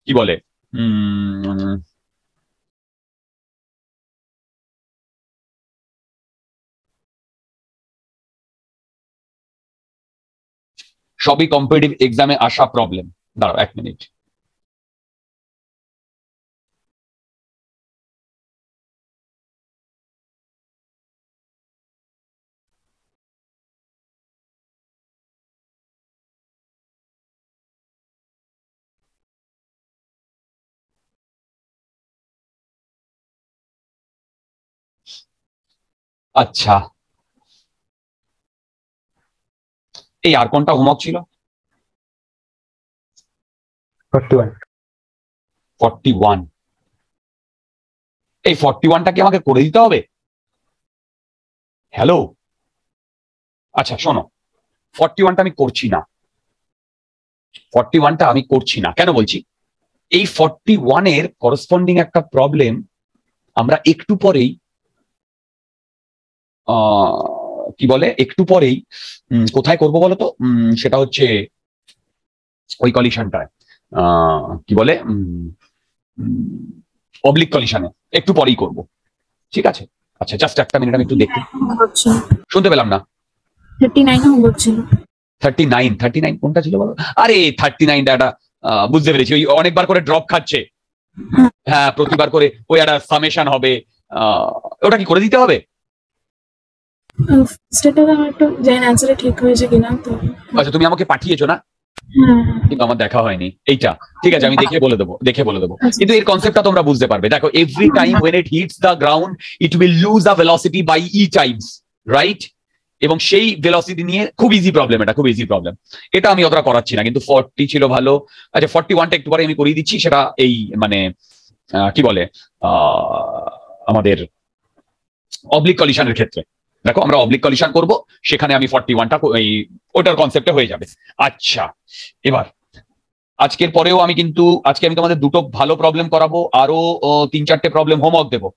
কি বলে? সবই কম্পিটিটিভ এক্সামে আসা প্রবলেম দাঁড়াও এক মিনিট আচ্ছা। এই আর কোনটা হোমওয়ার্ক ছিল? Forty one. এই ফর্টি ওয়ানটা কি আমাকে করে দিতে হবে? হ্যালো? আচ্ছা শোনো। ফর্টি ওয়ানটা আমি করছি না। ফর্টি ওয়ানটা আমি করছি না। কেন বলছি? এই ফর্টি ওয়ানের করসপন্ডিং একটা প্রবলেম আমরা একটু পরেই আহ, কি বলে? একটু পরেই কোথায় করব বলো তো উম, সেটা হচ্ছে ওই কলিশনটায় আহ, কি বলে? অবলিক কলিশনে একটু পরেই করব। ঠিক আছে? আচ্ছা জাস্ট একটা মিনিট আমি একটু দেখতে শুনতে পেলাম না। থার্টি নাইন হোমওয়ার্ক ছিল থার্টি নাইন থার্টি নাইন কোনটা ছিল বলো? আরে থার্টি নাইনটা একটা বুঝতে পেরেছি। ওই অনেকবার করে ড্রপ খাচ্ছে। হ্যাঁ। প্রতিবার করে। ওই একটা সামেশন হবে। আহ, ওটা কি করে দিতে হবে? সেটা আমার একটু জানি অ্যান্সারে ঠিক হয়েছে কিনা তো। আচ্ছা তুমি আমাকে পাঠিয়েছো না? হ্যাঁ কিন্তু আমার দেখা হয়নি। এইটা ঠিক আছে আমি দেখে বলে দেবো দেখে বলে দেবো। আচ্ছা। কিন্তু এর কনসেপ্টটা তোমরা বুঝতে পারবে। দেখো every time when it hits the ground it will lose a velocity by e times right এবং সেই ভেলোসিটি নিয়ে খুব ইজি প্রবলেম এটা খুব ইজি প্রবলেম এটা আমি অতটা করাচ্ছি না কিন্তু ফর্টি ছিল ভালো। আচ্ছা ফর্টি ওয়ানটা একটু পরে আমি করিয়ে দিচ্ছি সেটা এই মানে কি বলে আহ, আমাদের অবলিক কলিশনের ক্ষেত্রে। দেখো, আমরা অবলিক কলিশন করব, সেখানে আমি ফর্টি ওয়ানটা এই ওটার কনসেপ্টে হয়ে যাবে। আচ্ছা এবার আজকের পরেও আমি কিন্তু, আজকে আমি তোমাদের দুটো ভালো প্রবলেম করাবো, আরও তিন চারটে প্রবলেম হোমওয়ার্ক দেবো।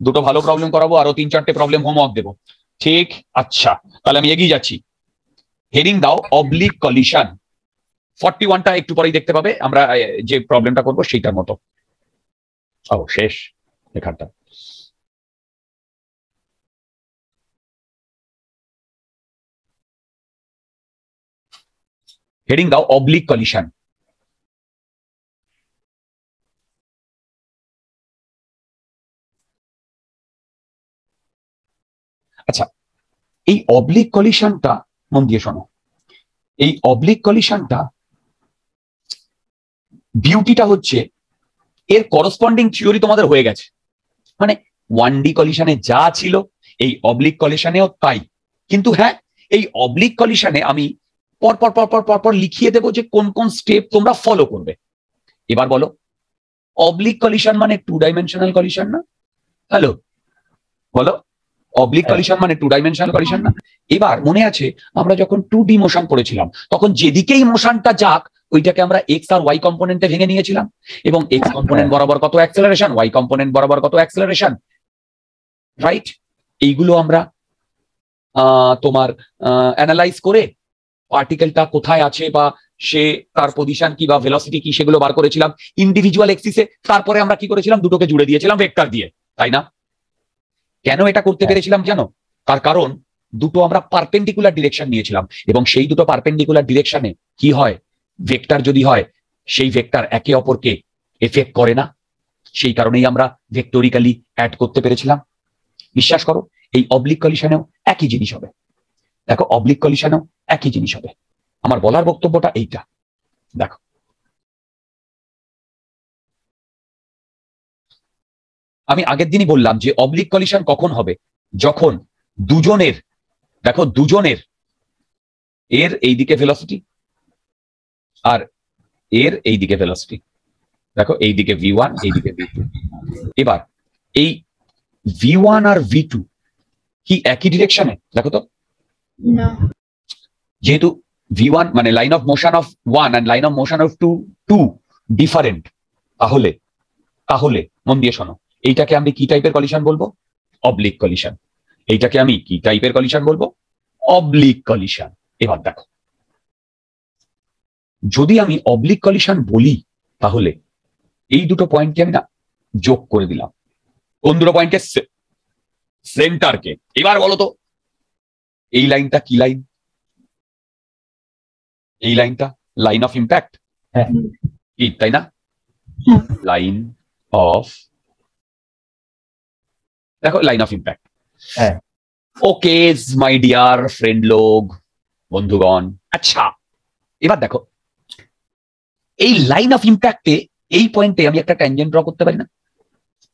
দুটো ভালো প্রবলেম করাবো, আরও তিন চারটে প্রবলেম হোমওয়ার্ক দেবো। ঠিক? আচ্ছা তাহলে আমি এগিয়ে যাচ্ছি। হেডিং দাও অবলিক কলিশন ফর্টি ওয়ানটা একটু পরেই দেখতে পাবে, আমরা যে প্রবলেমটা করব, সেইটার মতো। ও, শেষ, এখানটা। হেডিং দাও অবলিক কলিশন আচ্ছা এই অবলিক কলিশনটা মন দিয়ে শোনো। এই অবলিক কলিশনটা বিউটিটা হচ্ছে, এর করসপন্ডিং থিওরি তোমাদের হয়ে গেছে। মানে ওয়ান ডি কলিশনে যা ছিল, এই অবলিক কলিশনেও তাই। কিন্তু হ্যাঁ এই অবলিক কলিশনে আমি পর পর পর পর পর পর লিখিয়ে দেবো যে কোন কোন স্টেপ তোমরা ফলো করবে। এবার বলো অবলিক কলিশন মানে টু ডাইমেনশনাল কলিশন না? হ্যালো বলো অবলিক হ্যাঁ। কলিশন মানে টু ডাইমেনশনাল কলিশন না? এবার মনে আছে আমরা যখন টু ডি মোশন পড়েছিলাম তখন যেদিকেই মোশনটা যাক ওইটাকে আমরা এক্স আর ওয়াই কম্পোনেন্টে ভেঙে নিয়েছিলাম। এবং এক্স কম্পোনেন্ট বরাবর কত অ্যাক্সেলারেশন ওয়াই কম্পোনেন্ট বরাবর কত অ্যাক্সেলারেশন রাইট এইগুলো আমরা আহ, তোমার অ্যানালাইজ করে পার্টিকেলটা কোথায় আছে বা সে তার পজিশন কি বা ভেলোসিটি কি সেগুলো বার করেছিলাম। ইন্ডিভিজুয়াল এক্সিসে তারপরে আমরা কি করেছিলাম? দুটোকে জুড়ে দিয়েছিলাম ভেক্টর দিয়ে তাই না? কেন এটা করতে হ্যাঁ। পেরেছিলাম জানো? তার কারণ দুটো আমরা পারপেন্ডিকুলার ডিরেকশন নিয়েছিলাম এবং সেই দুটো পারপেন্ডিকুলার ডিরেকশনে কি হয়? ভেক্টর যদি হয় সেই ভেক্টর একে অপরকে এফেক্ট করে না। সেই কারণেই আমরা ভেক্টোরিক্যালি অ্যাড করতে পেরেছিলাম। বিশ্বাস করো এই অবলিক কলিশনেও একই জিনিস হবে। দেখো অবলিক কলিশনেও একই জিনিস হবে। আমার বলার বক্তব্যটা এইটা। দেখো। আমি আগের দিনই বললাম যে অবলিক কলিশন কখন হবে? যখন দুজনের, দেখো দুজনের, এর এইদিকে ভেলোসিটি আর এর এইদিকে ভেলোসিটি দেখো এইদিকে ভি ওয়ান এইদিকে ভি টু এবার, এই ভি ওয়ান আর ভি টু কি একই ডিরেকশনে দেখো তো। যেহেতু ভি ওয়ান মানে line of motion of one and line of motion of two two different তাহলে তাহলে, মন দিয়ে শোনো, এইটাকে আমি কি টাইপের কলিশন বলব? অবলিক কলিশন এইটাকে আমি কি টাইপের কলিশন বলব? অবলিক কলিশন এবার দেখো। যদি আমি অবলিক কলিশন বলি, তাহলে এই দুটো পয়েন্টকে আমি না যোগ করে দিলাম। কোন দুটো পয়েন্টকে সেন্টারকে এবার বলো তো, এই লাইনটা কি লাইন এই লাইনটা লাইন অফ ইম্প্যাক্ট হ্যাঁ। কি তাই না? হ্যাঁ। লাইন অফ দেখো লাইন অফ ইম্প্যাক্ট হ্যাঁ। ওকে মাই ডিয়ার ফ্রেন্ড লোক বন্ধুগণ আচ্ছা এবার দেখো এই লাইন অফ ইম্প্যাক্টে এই পয়েন্টে আমি একটা ট্যানজেন্ট ড্র করতে পারি না?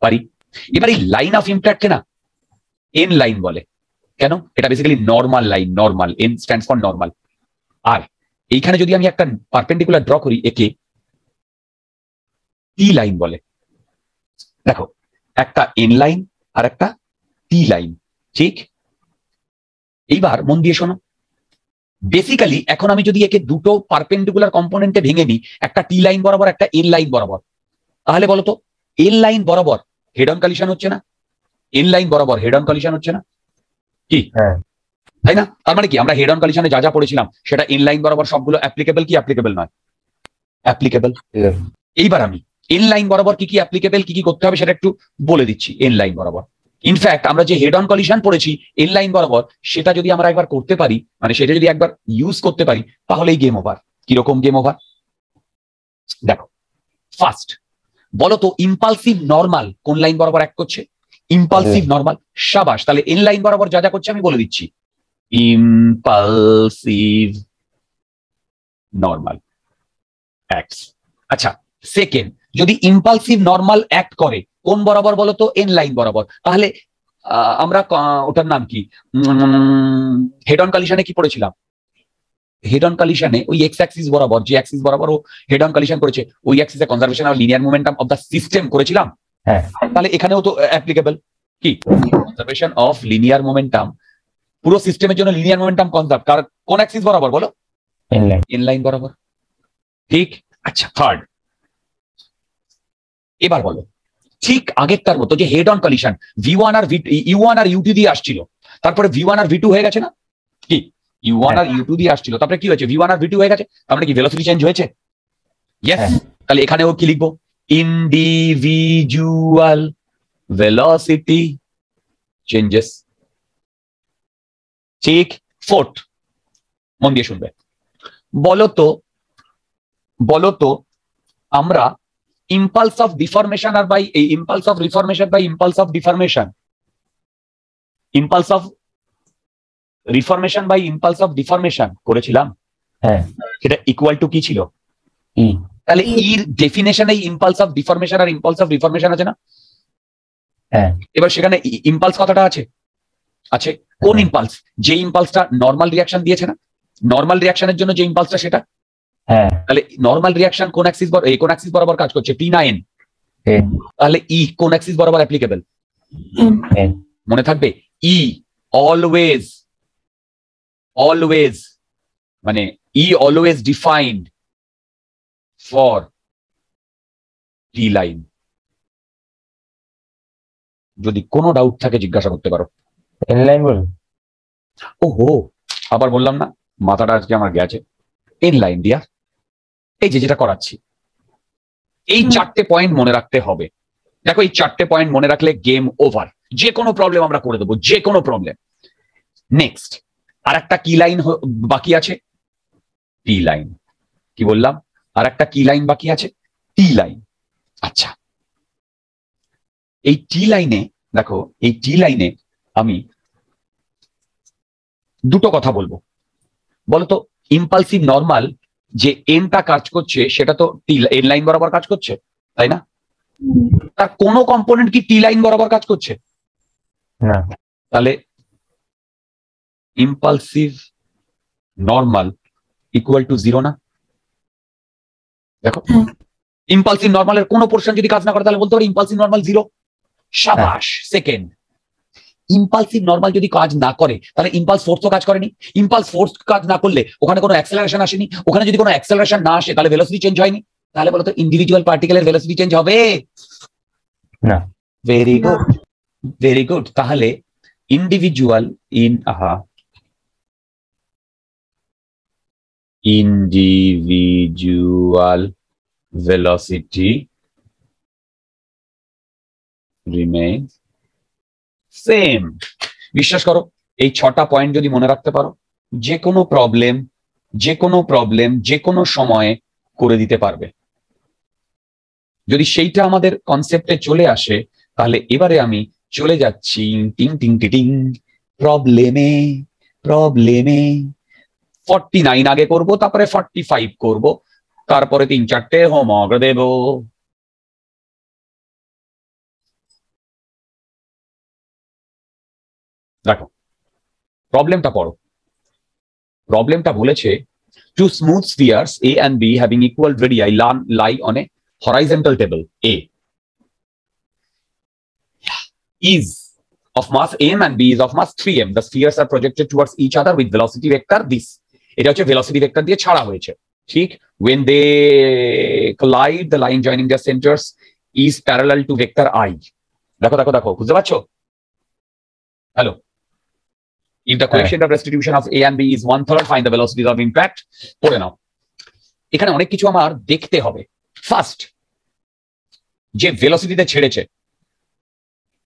পারি। এবার এই লাইন অফ ইম্প্যাক্টকে না এন লাইন বলে। কেন? এটা basically normal line normal n stand for normal আর এইখানে যদি আমি একটা পারপেন্ডিকুলার ড্র করি, একে টি লাইন বলে। দেখো, একটা এন লাইন আর একটা টি লাইন ঠিক? এইবার মন দিয়ে শোনো। বেসিক্যালি এখন আমি যদি একে দুটো পারপেন্ডিকুলার কম্পোনেন্টে ভেঙে নিই একটা টি লাইন বরাবর, একটা এন লাইন বরাবর। তাহলে বলো তো এন লাইন বরাবর হেড অন কলিশন হচ্ছে না? এন লাইন বরাবর হেড অন কলিশন হচ্ছে না? কি? হ্যাঁ। তাই না? তার মানে কি? আমরা হেড অন কলিশনে যা যা পড়েছিলাম সেটা ইন লাইন বরাবর সবগুলো অ্যাপ্লিকেবল কি অ্যাপ্লিকেবল নয়? অ্যাপ্লিকেবল এইবার আমি এন লাইন বরাবর কি কি অ্যাপ্লিকেবল কি কি করতে হবে সেটা একটু বলে দিচ্ছি এন লাইন বরাবর ইনফ্যাক্ট আমরা যে হেড অন কলিশন পড়েছি এন লাইন বরাবর সেটা যদি আমরা একবার করতে পারি মানে সেটা যদি একবার ইউজ করতে পারি তাহলেই গেম ওভার কীরকম গেম ওভার দেখো ফার্স্ট বলো তো ইম্পালসিভ নর্মাল কোন লাইন বরাবর এক করছে? ইম্পালসিভ নর্মাল সাবাস। তাহলে এন লাইন বরাবর যা যা করছে আমি বলে দিচ্ছি। ইম্পালসিভ নর্মাল অ্যাক্টস আচ্ছা সেকেন্ড যদি ইম্পালসিভ নর্মাল অ্যাক্ট করে কোন বরাবর বলো তো? এন লাইন বরাবর। তাহলে আমরা ওটার নাম কি? হেড অন কালিশনে কি পড়েছিলাম? হেড অন কালিশনে ওই এক্স অ্যাক্সিস বরাবর যে অ্যাক্সিস বরাবর ও হেড অন কালিশন করেছে ওই অ্যাক্সিসে conservation of linear momentum of the system করেছিলাম? হ্যাঁ। তাহলে এখানেও তো অ্যাপ্লিকেবল কি? কনজারভেশন অফ লিনিয়ার মোমেন্টাম পুরো সিস্টেমের জন্য লিনিয়ার মোমেন্টাম কনজার্ভ কার কোন অ্যাক্সিস বরাবর বলো? ইনলাইন বরাবর। ঠিক? আচ্ছা থার্ড এবার বলো ঠিক আগেরটার মতো যে head on collision v one R u one আর ইউ টু দিয়ে আসছিল তারপরে ভি ওয়ান আর ভি টু হয়ে গেছে না? কি? ইউ ওয়ান আর ইউ টু দিয়ে আসছিল তারপরে কি হয়েছে? ভি ওয়ান আর ভি টু হয়ে গেছে? তার মানে কি ভেলোসিটি চেঞ্জ হয়েছে? ইয়েস হ্যাঁ। তাহলে এখানেও কি লিখব? ইন্ডিভিজুয়াল ভেলোসিটি চেঞ্জেস ঠিক ফোর্থ। মন দিয়ে শুনবে। বলতো বলতো আমরা ইম্পালস অফ ডিফরমেশন আর বাই এই impulse of reformation by impulse of deformation impulse of reformation by impulse of deformation করেছিলাম। হ্যাঁ। সেটা ইকুয়াল টু কি ছিল? ই তাহলে ইর ডেফিনেশনে ইম্পালস অফ ডিফরমেশন আর ইম্পালস অফ রিফরমেশন আছে না? হ্যাঁ। এবার সেখানে ইম্পালস কথাটা আছে? আছে? কোন হ্যাঁ। ইম্পালস যে ইম্পালসটা নর্মাল রিয়াকশন দিয়েছে না? নর্মাল রিয়াকশনের জন্য যে ইম্পালসটা সেটা? হ্যাঁ। তাহলে নর্মাল রিয়াকশন কোন অ্যাক্সিস এই কোন অ্যাক্সিস বরাবর কাজ করছে? টি না এন এন তাহলে ই কোন অ্যাক্সিস বরাবর অ্যাপ্লিকেবল মনে থাকবে? ই অলওয়েজ অলওয়েজ মানে e always defined for t line যদি কোনো ডাউট থাকে জিজ্ঞাসা করতে পারো। ইনলাইন বলুন। ওহো আবার বললাম না মাথাটা আজকে আমার গেছে। ইন লাইন দিয়া এই যে যেটা করাচ্ছি। এই চারটে পয়েন্ট মনে রাখতে হবে। দেখো এই চারটে পয়েন্ট মনে রাখলে গেম ওভার যে কোনো প্রবলেম আমরা করে দেবো যে কোনো প্রবলেম নেক্সট আর একটা কি লাইন বাকি আছে? টি লাইন কি বললাম? আর একটা কি লাইন বাকি আছে? টি লাইন আচ্ছা। এই টি লাইনে দেখো এই টি লাইনে আমি দুটো কথা বলব। বলতো ইম্পালসিভ নর্মাল যে এনটা কাজ করছে সেটা তো টি এন লাইন বরাবর কাজ করছে তাই না? তার কোনো কম্পোনেন্ট কি টি লাইন বরাবর কাজ করছে? না। তাহলে impulsive normal equal to zero না? দেখো হ্যাঁ। ইম্পালসিভ নর্মালের কোনো পোর্শন যদি কাজ না করে তাহলে বলতে পারি ইম্পালসিভ নর্মাল জিরো সাবাস সেকেন্ড ইম্পালসিভ নর্মাল যদি কাজ না করে তাহলে ইম্পালস ফোর্স তো কাজ করেনি। ইম্পালস ফোর্স কাজ না করলে ওখানে কোনো অ্যাক্সেলারেশন আসেনি। ওখানে যদি কোনো অ্যাক্সেলারেশন না আসে তাহলে ভেলোসিটি চেঞ্জ হয়নি। তাহলে বলতো ইন্ডিভিজুয়াল পার্টিকেলের ভেলোসিটি চেঞ্জ হবে? না। ভেরি গুড ভেরি গুড তাহলে ইন্ডিভিজুয়াল ইন আহা। individual velocity remains same. বিশ্বাস করো, এই ছটা পয়েন্ট যদি মনে রাখতে পারো যে কোনো প্রবলেম যে কোনো প্রবলেম যে কোনো সময়ে করে দিতে পারবে। যদি সেইটা আমাদের কনসেপ্টে চলে আসে, তাহলে এবারে আমি চলে যাচ্ছি, টিং টিং টিং প্রবলেমে প্রবলেমে ফর্টি নাইন আগে করব, তারপরে ফর্টি ফাইভ করব, তারপরে তিন চারটে হোমওয়ার্ক দেব। দেখো প্রবলেমটা পড়ো প্রবলেমটা বলেছে two smooth spheres A and B having equal radii lie on a horizontal table A is of mass m and b is of mass 3m. The spheres are projected towards each other with velocity vector this. এটা হচ্ছে velocity vector দিয়ে ছাড়া হয়েছে ঠিক when they collide the line joining their centers is parallel to vector i দেখো দেখো দেখো বুঝতে পারছ hello if the coefficient of restitution of a and b is one third find the velocities of impact পড়ে নাও। এখানে অনেক কিছু আমার দেখতে হবে। ফার্স্ট যে ভেলোসিটিতে ছেড়েছে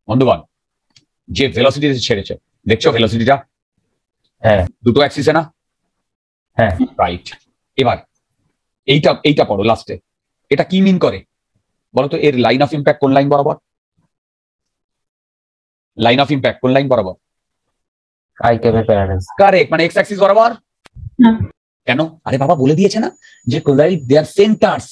বন্ধুগণ যে ভেলোসিটিতে ছেড়েছে দেখছ ভেলোসিটিটা হ্যাঁ। দুটো অ্যাক্সিসে না? হ্যাঁ। রাইট এবার এইটা এইটা পড়ো লাস্টে এটা কি মিন করে? বলো তো এর লাইন অফ ইম্প্যাক্ট কোন লাইন বরাবর? লাইন অফ ইম্প্যাক্ট কোন লাইন বরাবর? আই ক্যাপের প্যারালাল কারেক্ট মানে এক্স অ্যাক্সিস বরাবর? কেন? আরে বাবা বলে দিয়েছে না যে collide their centres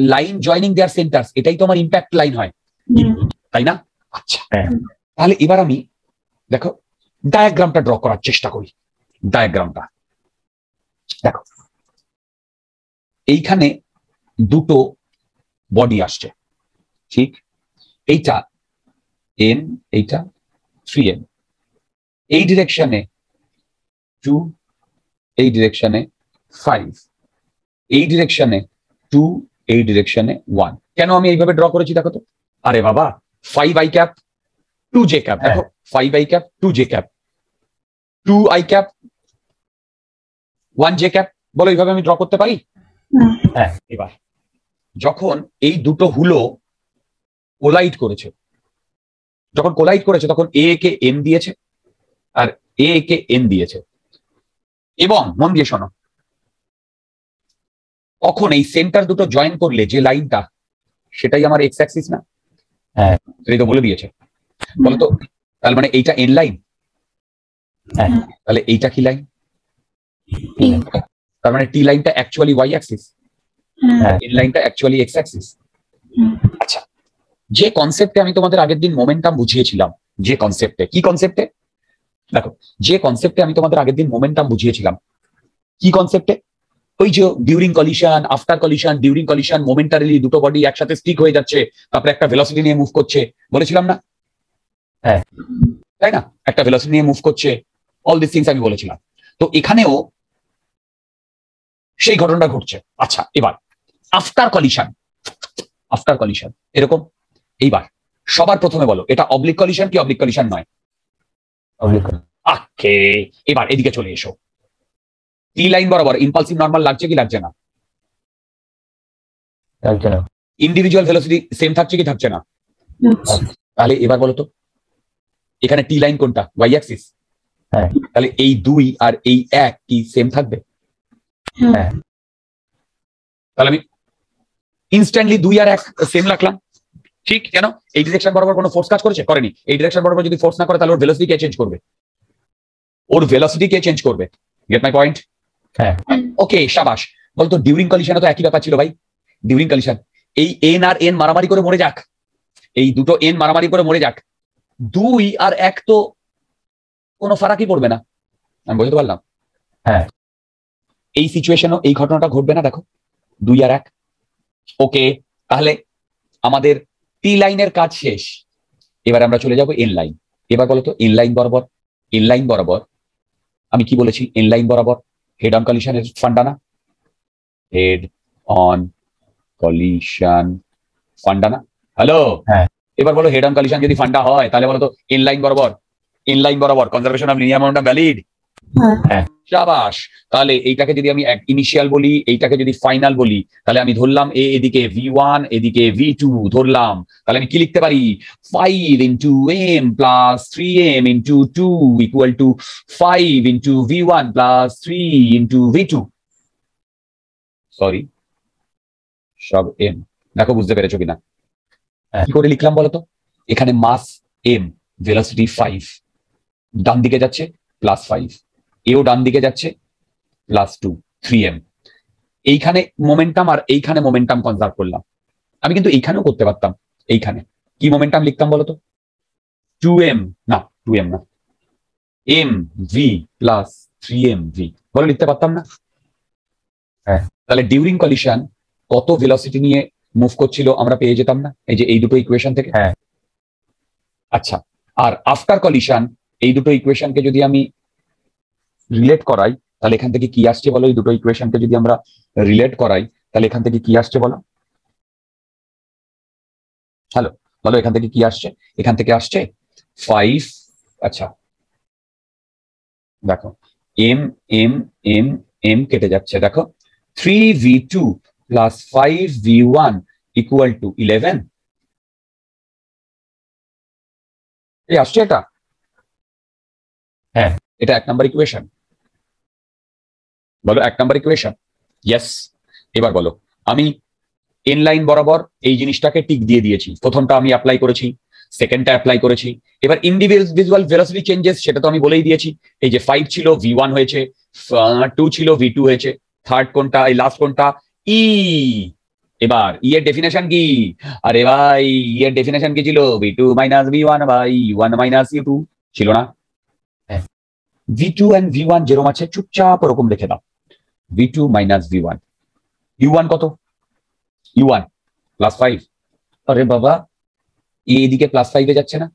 line joining their centres এটাই তো আমার ইম্প্যাক্ট লাইন হয়। হুম, তাই না? আচ্ছা। হ্যাঁ। তাহলে এবার আমি দেখো ডায়াগ্রামটা ড্র করার চেষ্টা করি। ডায়াগ্রামটা দেখো। এইখানে দুটো বডি আসছে। ঠিক? এইটা এন এইটা থ্রি এন এই ডিরেকশনে টু এই ডিরেকশনে ফাইভ এই ডিরেকশনে টু এই ডিরেকশনে ওয়ান কেন আমি এইভাবে ড্র করেছি দেখো তো? আরে বাবা five i cap two j cap দেখো five i cap two j cap two i cap one j cap বলো এইভাবে আমি ড্র করতে পারি? হুম, এবার। যখন এই দুটো হুলো কোলাইড করেছে যখন কোলাইড করেছে তখন এ কে এন দিয়েছে আর এ কে এন দিয়েছে। এবং মন দিয়ে শোনো তখন এই সেন্টার দুটো জয়েন করলে যে লাইনটা সেটাই আমার এক্স অ্যাক্সিস না? হ্যাঁ। তো বলে দিয়েছে। বলতো তাহলে মানে এইটা এন লাইন হ্যাঁ। তাহলে এইটা কি লাইন তার মানে টি লাইনটা অ্যাকচুয়ালি ওয়াই অ্যাক্সিস হ্যাঁ। এন লাইনটা অ্যাকচুয়ালি এক্স অ্যাক্সিস আচ্ছা যে কনসেপ্টে আমি তোমাদের আগের দিন মোমেন্টাম বুঝিয়েছিলাম যে কনসেপ্টে কি কনসেপ্টে দেখো যে কনসেপ্টে আমি তোমাদের আগের দিন মোমেন্টাম বুঝিয়েছিলাম কি কনসেপ্টে ওই যে during collision after collision during collision momentarily দুটো বডি একসাথে স্টিক হয়ে যাচ্ছে তারপরে একটা ভেলোসিটি নিয়ে মুভ করছে বলেছিলাম না? হ্যাঁ। তাই না? একটা ভেলোসিটি নিয়ে মুভ করছে অল দিস থিংস আমি বলেছিলাম। তো এখানেও সেই ঘটনাটা ঘটছে। আচ্ছা এবার আফটার কলিশন আফটার কলিশন এরকম এইবার সবার প্রথমে বলো এটা অবলিক কলিশন কি অবলিক কলিশন নয়? এবার এদিকে চলে এসো। টি লাইন বরাবর ইম্পালসিভ নর্মাল লাগছে কি লাগছে না? লাগছে না। ইন্ডিভিজুয়াল ভেলোসিটি সেম থাকছে কি থাকছে না? তাহলে এবার বলো তো এখানে টি লাইন কোনটা? ওয়াই অ্যাক্সিস হ্যাঁ। তাহলে এই দুই আর এই এক কি সেম থাকবে? হ্যাঁ। তাহলে আমি ইনস্ট্যান্টলি দুই আর এক সেম রাখলাম। ঠিক কেন? এই ডিরেকশন বরাবর কোনো ফোর্স কাজ করেছে? করেনি। এই ডিরেকশন বরাবর যদি ফোর্স না করে তাহলে ওর ভেলোসিটি কে চেঞ্জ করবে? ওর ভেলোসিটি কে চেঞ্জ করবে? গেট মাই পয়েন্ট হ্যাঁ। ওকে সাবাস। বলতো ডিউরিং কলিশনে তো একই ব্যাপার ছিল ভাই। ডিউরিং কলিশন এই এন আর এন মারামারি করে মরে যাক। এই দুটো এন মারামারি করে মরে যাক। দুই আর এক তো কোনো ফারাকই পড়বে না। আমি বুঝতে পারলাম? হ্যাঁ। এই সিচুয়েশনও এই ঘটনাটা ঘটবে না দেখো। দুই আর এক। ওকে তাহলে আমাদের টি লাইনের কাজ শেষ। এবার আমরা চলে যাব এন লাইন এবার বলতো এন লাইন বরাবর এন লাইন বরাবর আমি কি বলেছি? এন লাইন বরাবর হেড অন কলিশনের ফান্ডা না হেড অন কলিশন ফান্ডানা হ্যালো হ্যাঁ। এবার বলো হেড অন কলিশন যদি ফান্ডা হয় তাহলে বলো তো এন লাইন বরাবর এন লাইন বরাবর conservation of linear momentum valid হ্যাঁ। তাহলে এইটাকে যদি আমি ইনিশিয়াল বলি এইটাকে যদি ফাইনাল বলি তাহলে আমি ধরলাম এ এদিকে ভি ওয়ান এদিকে ভি টু ধরলাম। তাহলে আমি কি লিখতে পারি? Five into m plus three m into two equal to five into v one plus three into v two sorry সব এম দেখো বুঝতে পেরেছ কিনা? হ্যাঁ। কি করে লিখলাম বলতো এখানে মাস এম ভেলোসিটি ফাইভ ডান দিকে যাচ্ছে প্লাস ফাইভ এও ডান দিকে যাচ্ছে প্লাস টু থ্রি এম এইখানে মোমেন্টাম আর এইখানে মোমেন্টাম কনজার্ভ করলাম। আমি কিন্তু এইখানেও করতে পারতাম এইখানে। কি মোমেন্টাম লিখতাম বলতো? টু এম না টু এম না। M V plus three M V বলে লিখতে পারতাম না? হ্যাঁ। তাহলে ডিউরিং কলিশন কত ভেলোসিটি নিয়ে মুভ করছিল আমরা পেয়ে যেতাম না? এই যে এই দুটো ইকুয়েশন থেকে? হ্যাঁ। আচ্ছা আর আফটার কলিশন এই দুটো ইকুয়েশনকে যদি আমি রিলেট করাই তাহলে এখান থেকে কি আসছে বলো? এই দুটো ইকুয়েশনকে যদি আমরা রিলেট করাই তাহলে এখান থেকে কি আসছে বলো? হ্যালো বলো এখান থেকে কি আসছে? এখান থেকে আসছে ফাইভ আচ্ছা। দেখো এম এম এম এম কেটে যাচ্ছে। দেখো three v two plus five v one equal to eleven এই আসছে এটা? হ্যাঁ। এটা এক নাম্বার ইকুয়েশন বলো এক নাম্বার ইকুয়েশন ইয়েস এবার বলো আমি এন লাইন বরাবর এই জিনিসটাকে টিক দিয়ে দিয়েছি। প্রথমটা আমি অ্যাপ্লাই করেছি সেকেন্ডটা অ্যাপ্লাই করেছি। এবার ইন্ডিভিজুয়াল ভেলোসিটি চেঞ্জেস সেটা তো আমি বলেই দিয়েছি। এই যে ফাইভ ছিল ভি ওয়ান হয়েছে টু ছিল ভি টু হয়েছে থার্ড কোনটা এই লাস্ট কোনটা? ই এবার ই এর ডেফিনেশন কি? আরে ভাই ই এর ডেফিনেশন কি ছিল? V two minus v one by one minus u two ছিল না। V two and v one যেরকম আছে চুপচাপ ওরকম লিখে দাও। V two minus v one u one কত? ইউ ওয়ান প্লাস ফাইভ আরে বাবা এ এদিকে প্লাস ফাইভে যাচ্ছে না?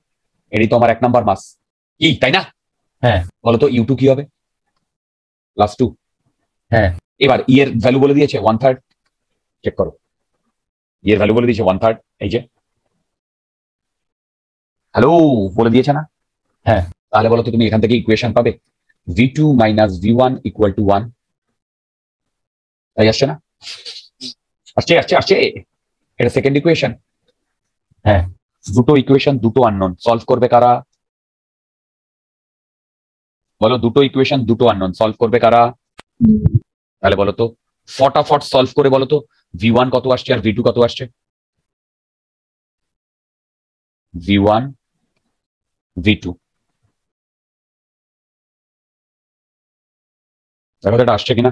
এটাই তো আমার এক নাম্বার মাস কি তাই না? হ্যাঁ। বলতো ইউ টু কি হবে? প্লাস টু হ্যাঁ। এবার ই এর ভ্যালু বলে দিয়েছে ওয়ান থার্ড চেক করো। ই এর ভ্যালু বলে দিয়েছে ওয়ান থার্ড এই যে। হ্যালো বলে দিয়েছে না? হ্যাঁ। তাহলে বলো তো তুমি এখান থেকে ইকুয়েশন পাবে? V two minus v one equal to one তাই আসছে না? আসছে আসছে আসছে। এটা সেকেন্ড ইকুয়েশন হ্যাঁ। দুটো ইকুয়েশন দুটো আননোন সলভ করবে কারা? বলো দুটো ইকুয়েশন দুটো আননোন সলভ করবে কারা। তাহলে বলো তো ফটাফট সলভ করে বলো তো ভি ওয়ান কত আসছে আর ভি টু কত আসছে? ভি ওয়ান ভি টু দেখো এটা আসছে কিনা?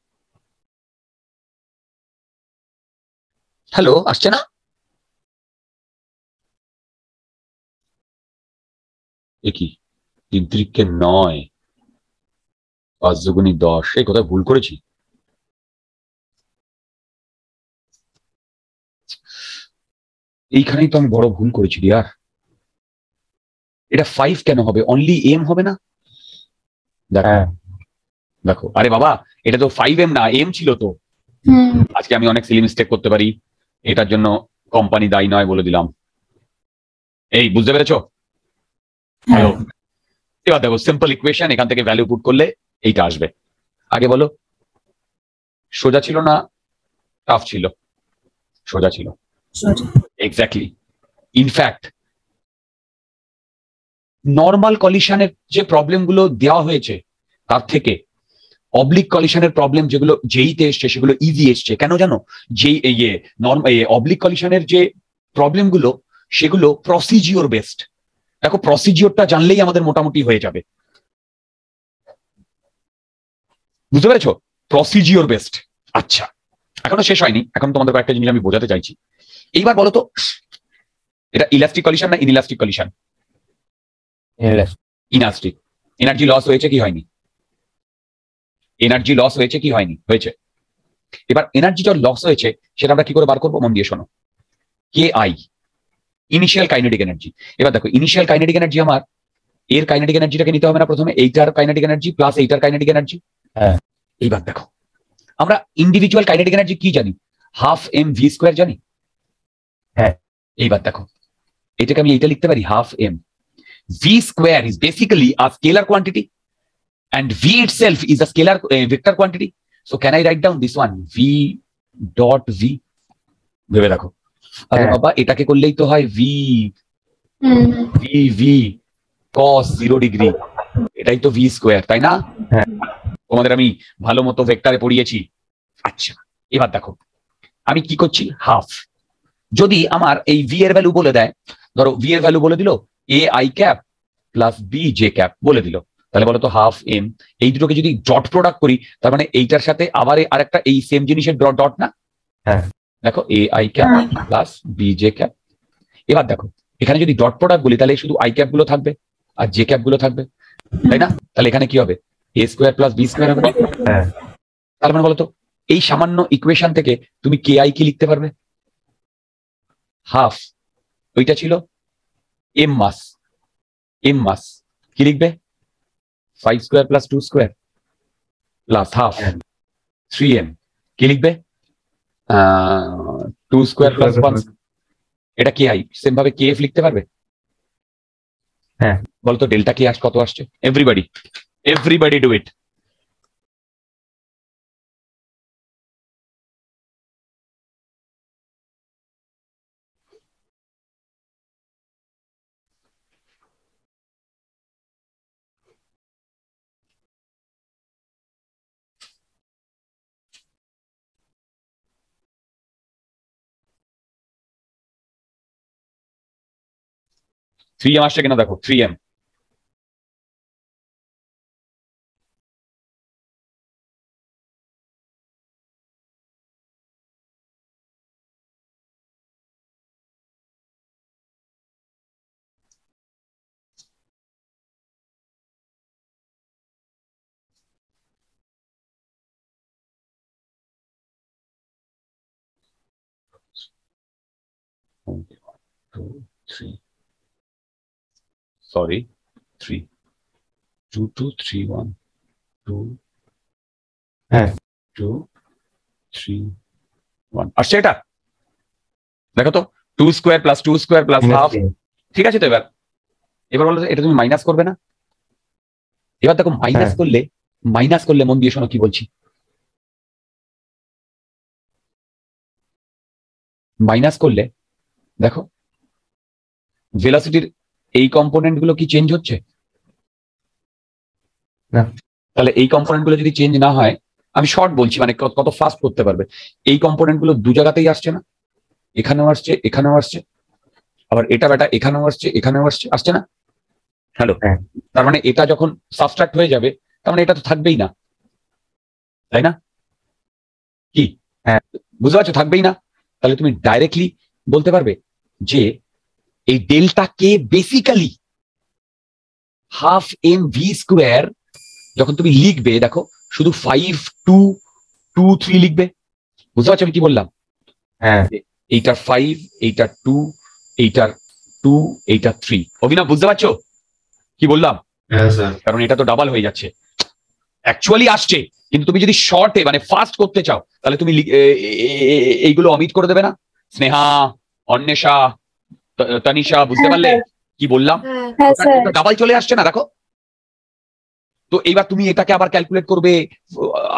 হ্যালো আসছে না? কি? তিনত্রিককে নয় পাঁচ দুগুণী দশ এই কোথায় ভুল করেছি? এইখানেই তো আমি বড় ভুল করেছি রিয়ার এটা ফাইভ কেন হবে? অনলি এম হবে না? দেখো হ্যাঁ। দেখো। আরে বাবা এটা তো ফাইভ এম না এম ছিল তো। আজকে আমি অনেক সিলি মিস্টেক করতে পারি। এটার জন্য কোম্পানি দায়ী নয় বলে দিলাম। এই বুঝতে পেরেছ? হ্যাঁ। এবার দেখো সিম্পল ইকুয়েশন এখান থেকে ভ্যালু পুট করলে এইটা আসবে। আগে বলো সোজা ছিল না টাফ ছিল? সোজা ছিল। এক্স্যাক্টলি ইনফ্যাক্ট নর্মাল কলিশনের যে প্রবলেমগুলো দেওয়া হয়েছে তার থেকে অবলিক কলিশনের প্রবলেম যেগুলো যেইতে এসছে সেগুলো ইজি এসছে। কেন জানো? যেই ইয়ে নর্ম অবলিক কলিশনের যে প্রবলেমগুলো সেগুলো প্রসিজিওর বেসড দেখো প্রসিজিওরটা জানলেই আমাদের মোটামুটি হয়ে যাবে। বুঝতে পেরেছ? প্রসিজিওর বেসড আচ্ছা এখনও শেষ হয়নি। এখন তোমাদের কয়েকটা জিনিস আমি বোঝাতে চাইছি। এইবার বলো তো এটা ইলাস্টিক কলিশন না inelastic collision inelastic energy loss হয়েছে কি হয়নি? এনার্জি লস হয়েছে কি হয়নি? হয়েছে। এবার এনার্জি যখন লস হয়েছে সেটা আমরা কি করে বার করব? মন দিয়ে শোনো। K i initial kinetic energy এবার দেখো ইনিশিয়াল কাইনেটিক এনার্জি আমার এর কাইনেটিক এনার্জিটাকে নিতে হবে না প্রথমে এইটার কাইনেটিক এনার্জি প্লাস এইটার কাইনেটিক এনার্জি হ্যাঁ। এইবার দেখো আমরা ইন্ডিভিজুয়াল কাইনেটিক এনার্জি কি জানি? হাফ এম ভি স্কোয়ার জানি? হ্যাঁ। এইবার দেখো এটাকে আমি এইটা লিখতে পারি half m v square is basically a scalar quantity and v itself is a scalar uh, vector quantity. So can i write down this one? V dot v. ভেবে দেখো। আরে হ্যাঁ। বাবা এটাকে করলেই তো হয় v v v cos zero degree এটাই তো v স্কোয়ার তাই না? হ্যাঁ। তোমাদের আমি ভালো মতো ভেক্টরে পড়িয়েছি। আচ্ছা এবার দেখো। আমি কি করছি? হাফ যদি আমার এই v এর ভ্যালু বলে দেয় ধরো v এর ভ্যালু বলে দিল a i cap plus b j cap বলে দিল। তাহলে বলতো হাফ এম এই দুটোকে যদি ডট প্রোডাক্ট করি তার মানে এইটার সাথে আবার আরেকটা এই সেম জিনিসের ডট ডট না? হ্যাঁ। দেখো a i cap plus b j cap এবার দেখো এখানে যদি ডট প্রোডাক্ট বলি তাহলে শুধু আই ক্যাপগুলো থাকবে আর জে ক্যাপগুলো থাকবে তাই না? তাহলে এখানে কি হবে? A square plus b square হবে। হ্যাঁ। তার মানে বলতো এই সামান্য ইকুয়েশন থেকে তুমি কে আই কি লিখতে পারবে? হাফ ওইটা ছিল এম মাস এম মাস কি লিখবে? Five square plus two square plus half হ্যাঁ। থ্রি এম কি লিখবে টু স্কোয়ার প্লাস ওয়ান এটা কি আই সেম ভাবে কে এফ লিখতে পারবে? হ্যাঁ। বলতো ডেল্টা কি আস কত আসছে? Everybody everybody do it three m আসছে কিনা দেখো three m two, three. Sorry, three. Two, two, three, one. Two. হ্যাঁ। Two, three, one. আসছে এটা দেখো তো two square plus two square plus half ঠিক আছে তো এবার এবার বলো এটা তুমি মাইনাস করবে না এবার দেখো মাইনাস হ্যাঁ। করলে মাইনাস করলে মন দিয়ে শোনো কি বলছি মাইনাস করলে দেখো ভেলোসিটির এই কম্পোনেন্টগুলো কি চেঞ্জ হচ্ছে? না। তাহলে এই কম্পোনেন্টগুলো যদি চেঞ্জ না হয় আমি শর্ট বলছি মানে কত- ফাস্ট করতে পারবে। এই কম্পোনেন্টগুলো দু জায়গাতেই আসছে না। এখানেও আসছে এখানেও আসছে। আবার এটা বেটা এখানেও আসছে এখানেও আসছে আসছে না? হ্যালো হ্যাঁ। তার মানে এটা যখন সাবস্ট্রাক্ট হয়ে যাবে তার মানে এটা তো থাকবেই না। তাই না? কি? হ্যাঁ। বুঝতে পারছ? থাকবেই না। তাহলে তুমি ডাইরেক্টলি বলতে পারবে যে এই ডেল্টা কে basically half m v square যখন তুমি লিখবে দেখো শুধু ফাইভ টু টু থ্রি লিখবে। বুঝতে পারছ আমি কি বললাম? হ্যাঁ। এইটার ফাইভ এইটার টু এইটার টু এইটার থ্রি অভিনব বুঝতে পারছ? কি বললাম? হ্যাঁ কারণ এটা তো ডাবল হয়ে যাচ্ছে। অ্যাকচুয়ালি আসছে কিন্তু তুমি যদি শর্টে মানে ফাস্ট করতে চাও তাহলে তুমি এইগুলো অমিট করে দেবে না। স্নেহা অন্বেষা তানিশা বুঝতে পারলে? কি বললাম? হ্যাঁ ডাবল চলে আসছে না দেখো। তো এইবার তুমি এটাকে আবার ক্যালকুলেট করবে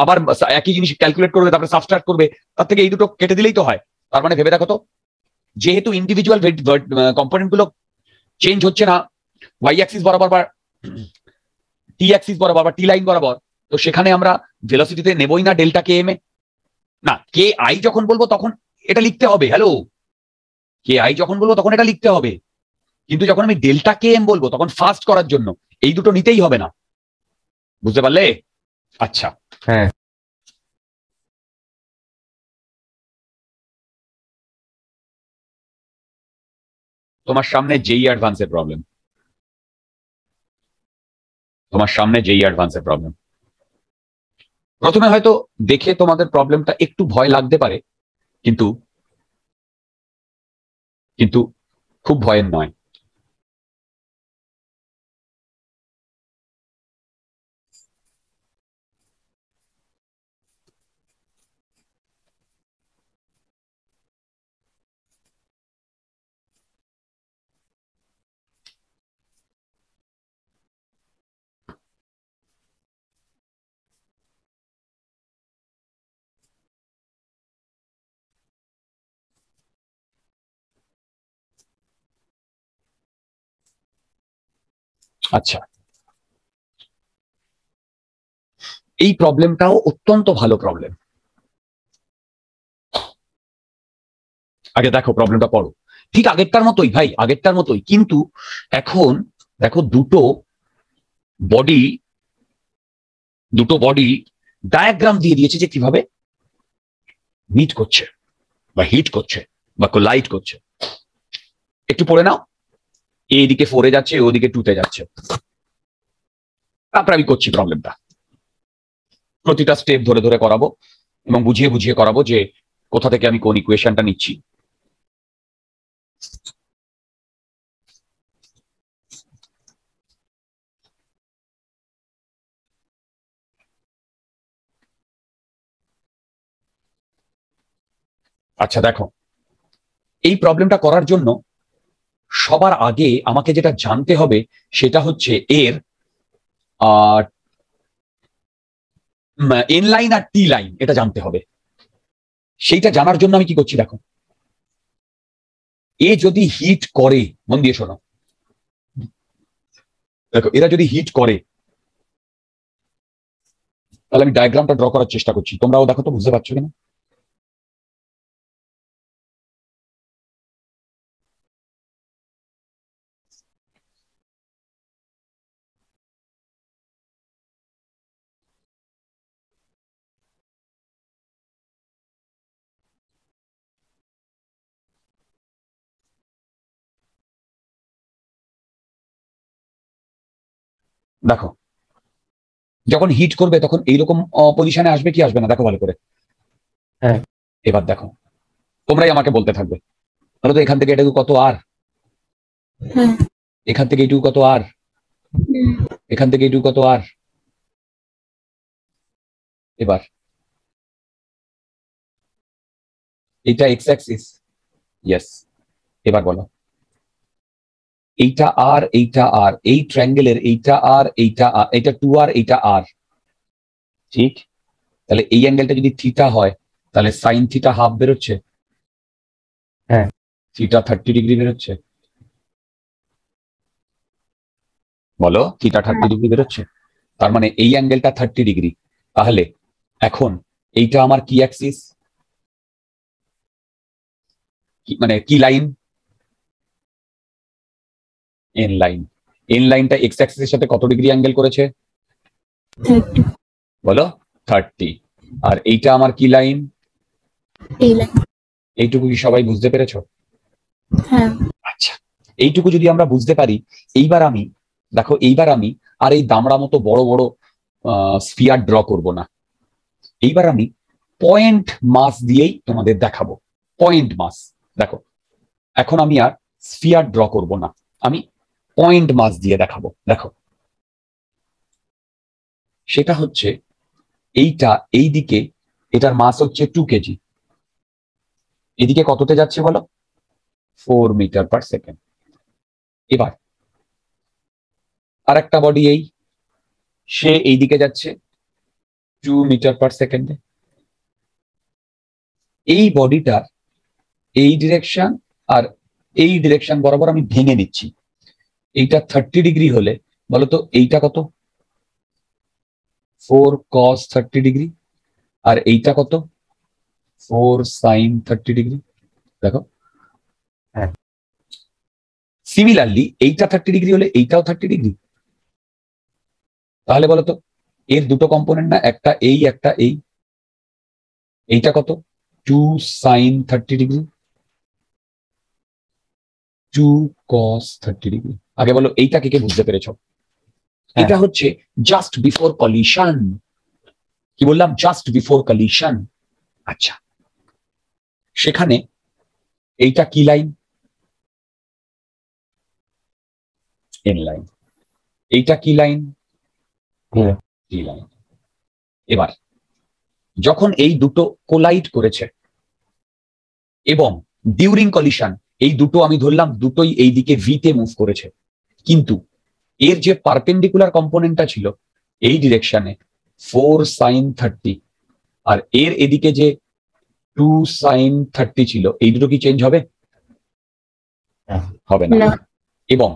আবার একই জিনিস ক্যালকুলেট করবে তারপরে সাবস্ট্রাক্ট করবে তার থেকে এই দুটো কেটে দিলেই তো হয়। তার মানে ভেবে দেখো তো যেহেতু ইন্ডিভিজুয়াল কম্পোনেন্টগুলো চেঞ্জ হচ্ছে না ওয়াই অ্যাক্সিস বরাবর বা টি অ্যাক্সিস বরাবর বা টি লাইন বরাবর তো সেখানে আমরা ভেলোসিটিতে নেবই না ডেল্টা কে এম এ। না কে আই যখন বলব তখন এটা লিখতে হবে হ্যালো কে আই যখন বলব তখন এটা লিখতে হবে। কিন্তু যখন আমি ডেল্টা কে এম বলব তখন ফাস্ট করার জন্য এই দুটো নিতেই হবে না। বুঝতে পারলে? আচ্ছা। হ্যাঁ। তোমার সামনে যেই অ্যাডভান্সের প্রবলেম তোমার সামনে যেই অ্যাডভান্সের প্রবলেম প্রথমে হয়তো দেখে তোমাদের প্রবলেমটা একটু ভয় লাগতে পারে কিন্তু কিন্তু খুব ভয়ের নয়। আচ্ছা। এই প্রবলেমটাও অত্যন্ত ভালো প্রবলেম আগে দেখো প্রবলেমটা পড়ো। ঠিক আগেরটার মতোই ভাই, আগেরটার মতোই। কিন্তু এখন দেখো দুটো বডি দুটো বডি ডায়াগ্রাম দিয়ে দিয়েছে যে কীভাবে মিট করছে বা হিট করছে বা কোলাইট করছে। একটু পড়ে নাও। এদিকে ফোরে যাচ্ছে, ওদিকে টুতে যাচ্ছে। তারপর আমি করছি প্রবলেমটা প্রতিটা স্টেপ ধরে ধরে করাবো এবং বুঝিয়ে বুঝিয়ে করাবো যে কোথা থেকে আমি কোন ইকুয়েশনটা নিচ্ছি। আচ্ছা দেখো। এই প্রবলেমটা করার জন্য সবার আগে আমাকে যেটা জানতে হবে সেটা হচ্ছে এর এন লাইন আর টি লাইন এটা জানতে হবে। সেইটা জানার জন্য আমি কি করছি দেখো। এ যদি হিট করে, মন দিয়ে শোনো। দেখো, এরা যদি হিট করে, তাহলে আমি ডায়াগ্রামটা ড্র করার চেষ্টা করছি। তোমরাও দেখো তো, বুঝতে পারছ কিনা? দেখো যখন হিট করবে তখন এইরকম পজিশনে আসবে কি আসবে না? দেখো ভালো করে। হ্যাঁ। এবার দেখো তোমরাই আমাকে বলতে থাকবে তাহলে তো এখান থেকে এটুকু কত আর হ্যাঁ এখান থেকে এইটুকু কত আর এখান থেকে এইটুকু কত আর এবার। এটা এক্স অ্যাক্সিস ইয়েস এবার বলো। এইটা আর এইটা আর এই ট্রায়াঙ্গেলের এইটা আর এইটা আর এইটা টু আর এইটা আর ঠিক? তাহলে এই অ্যাঙ্গেলটা যদি থিটা হয় তাহলে সাইন থিটা হাফ বেরোচ্ছে। হ্যাঁ। থিটা থার্টি ডিগ্রি বেরোচ্ছে। বলো? থিটা থার্টি ডিগ্রি বেরোচ্ছে? তার মানে এই অ্যাঙ্গেলটা থার্টি ডিগ্রি তাহলে এখন এইটা আমার কি অ্যাক্সিস মানে কি লাইন এন লাইন এন লাইনটা এক্স অ্যাক্সিসের সাথে কত ডিগ্রি অ্যাঙ্গেল করেছে? বলো? থার্টি আর এইটা আমার কি লাইন এই লাইন এইটুকু কি সবাই বুঝতে পেরেছ? হ্যাঁ। আচ্ছা। এইটুকু যদি আমরা বুঝতে পারি এইবার আমি দেখো এইবার আমি আর এই দামড়া মতো বড় বড় স্ফিয়ার ড্র করব না। এইবার আমি পয়েন্ট মাস দিয়েই তোমাদের দেখাবো। পয়েন্ট মাস দেখো এখন আমি আর স্ফিয়ার ড্র করব না। আমি পয়েন্ট মাস দিয়ে দেখাবো, দেখো। সেটা হচ্ছে, এইটা এই দিকে এটার মাস হচ্ছে টু কেজি এদিকে কততে যাচ্ছে বলো? ফোর মিটার পার সেকেন্ড এবার আর একটা বডি এই, সে এই দিকে যাচ্ছে টু মিটার পার সেকেন্ডে এই বডিটার এই ডিরেকশন আর এই ডিরেকশন বরাবর আমি ভেঙে নিচ্ছি। এইটা থার্টি ডিগ্রি হলে বলতো এইটা কত? ফোর কস থার্টি ডিগ্রি আর এইটা কত? ফোর সাইন থার্টি ডিগ্রি দেখো। হ্যাঁ। সিমিলারলি এইটা থার্টি ডিগ্রি হলে এইটাও থার্টি ডিগ্রি তাহলে বলতো এর দুটো কম্পোনেন্ট না একটা এই একটা এই। এইটা কত? Two sine thirty degree two cos thirty degree আগে বলো এইটা কে কে বুঝতে পেরেছ? হ্যাঁ। এটা হচ্ছে জাস্ট বিফোর কলিশন কি বললাম? জাস্ট বিফোর কলিশন আচ্ছা। সেখানে এইটা কি লাইন এন লাইন এইটা কি লাইন। টি লাইন এবার যখন এই দুটো কোলাইড করেছে এবং ডিউরিং কলিশন এই দুটো আমি ধরলাম দুটোই এই দিকে ভিতে মুভ করেছে কিন্তু এর যে পারপেন্ডিকুলার কম্পোনেন্টটা ছিল এই ডিরেকশনে ফোর সাইন থার্টি আর এর এদিকে যে টু সাইন থার্টি ছিল এই দুটো কি চেঞ্জ হবে? হ্যাঁ। হবে না। এবং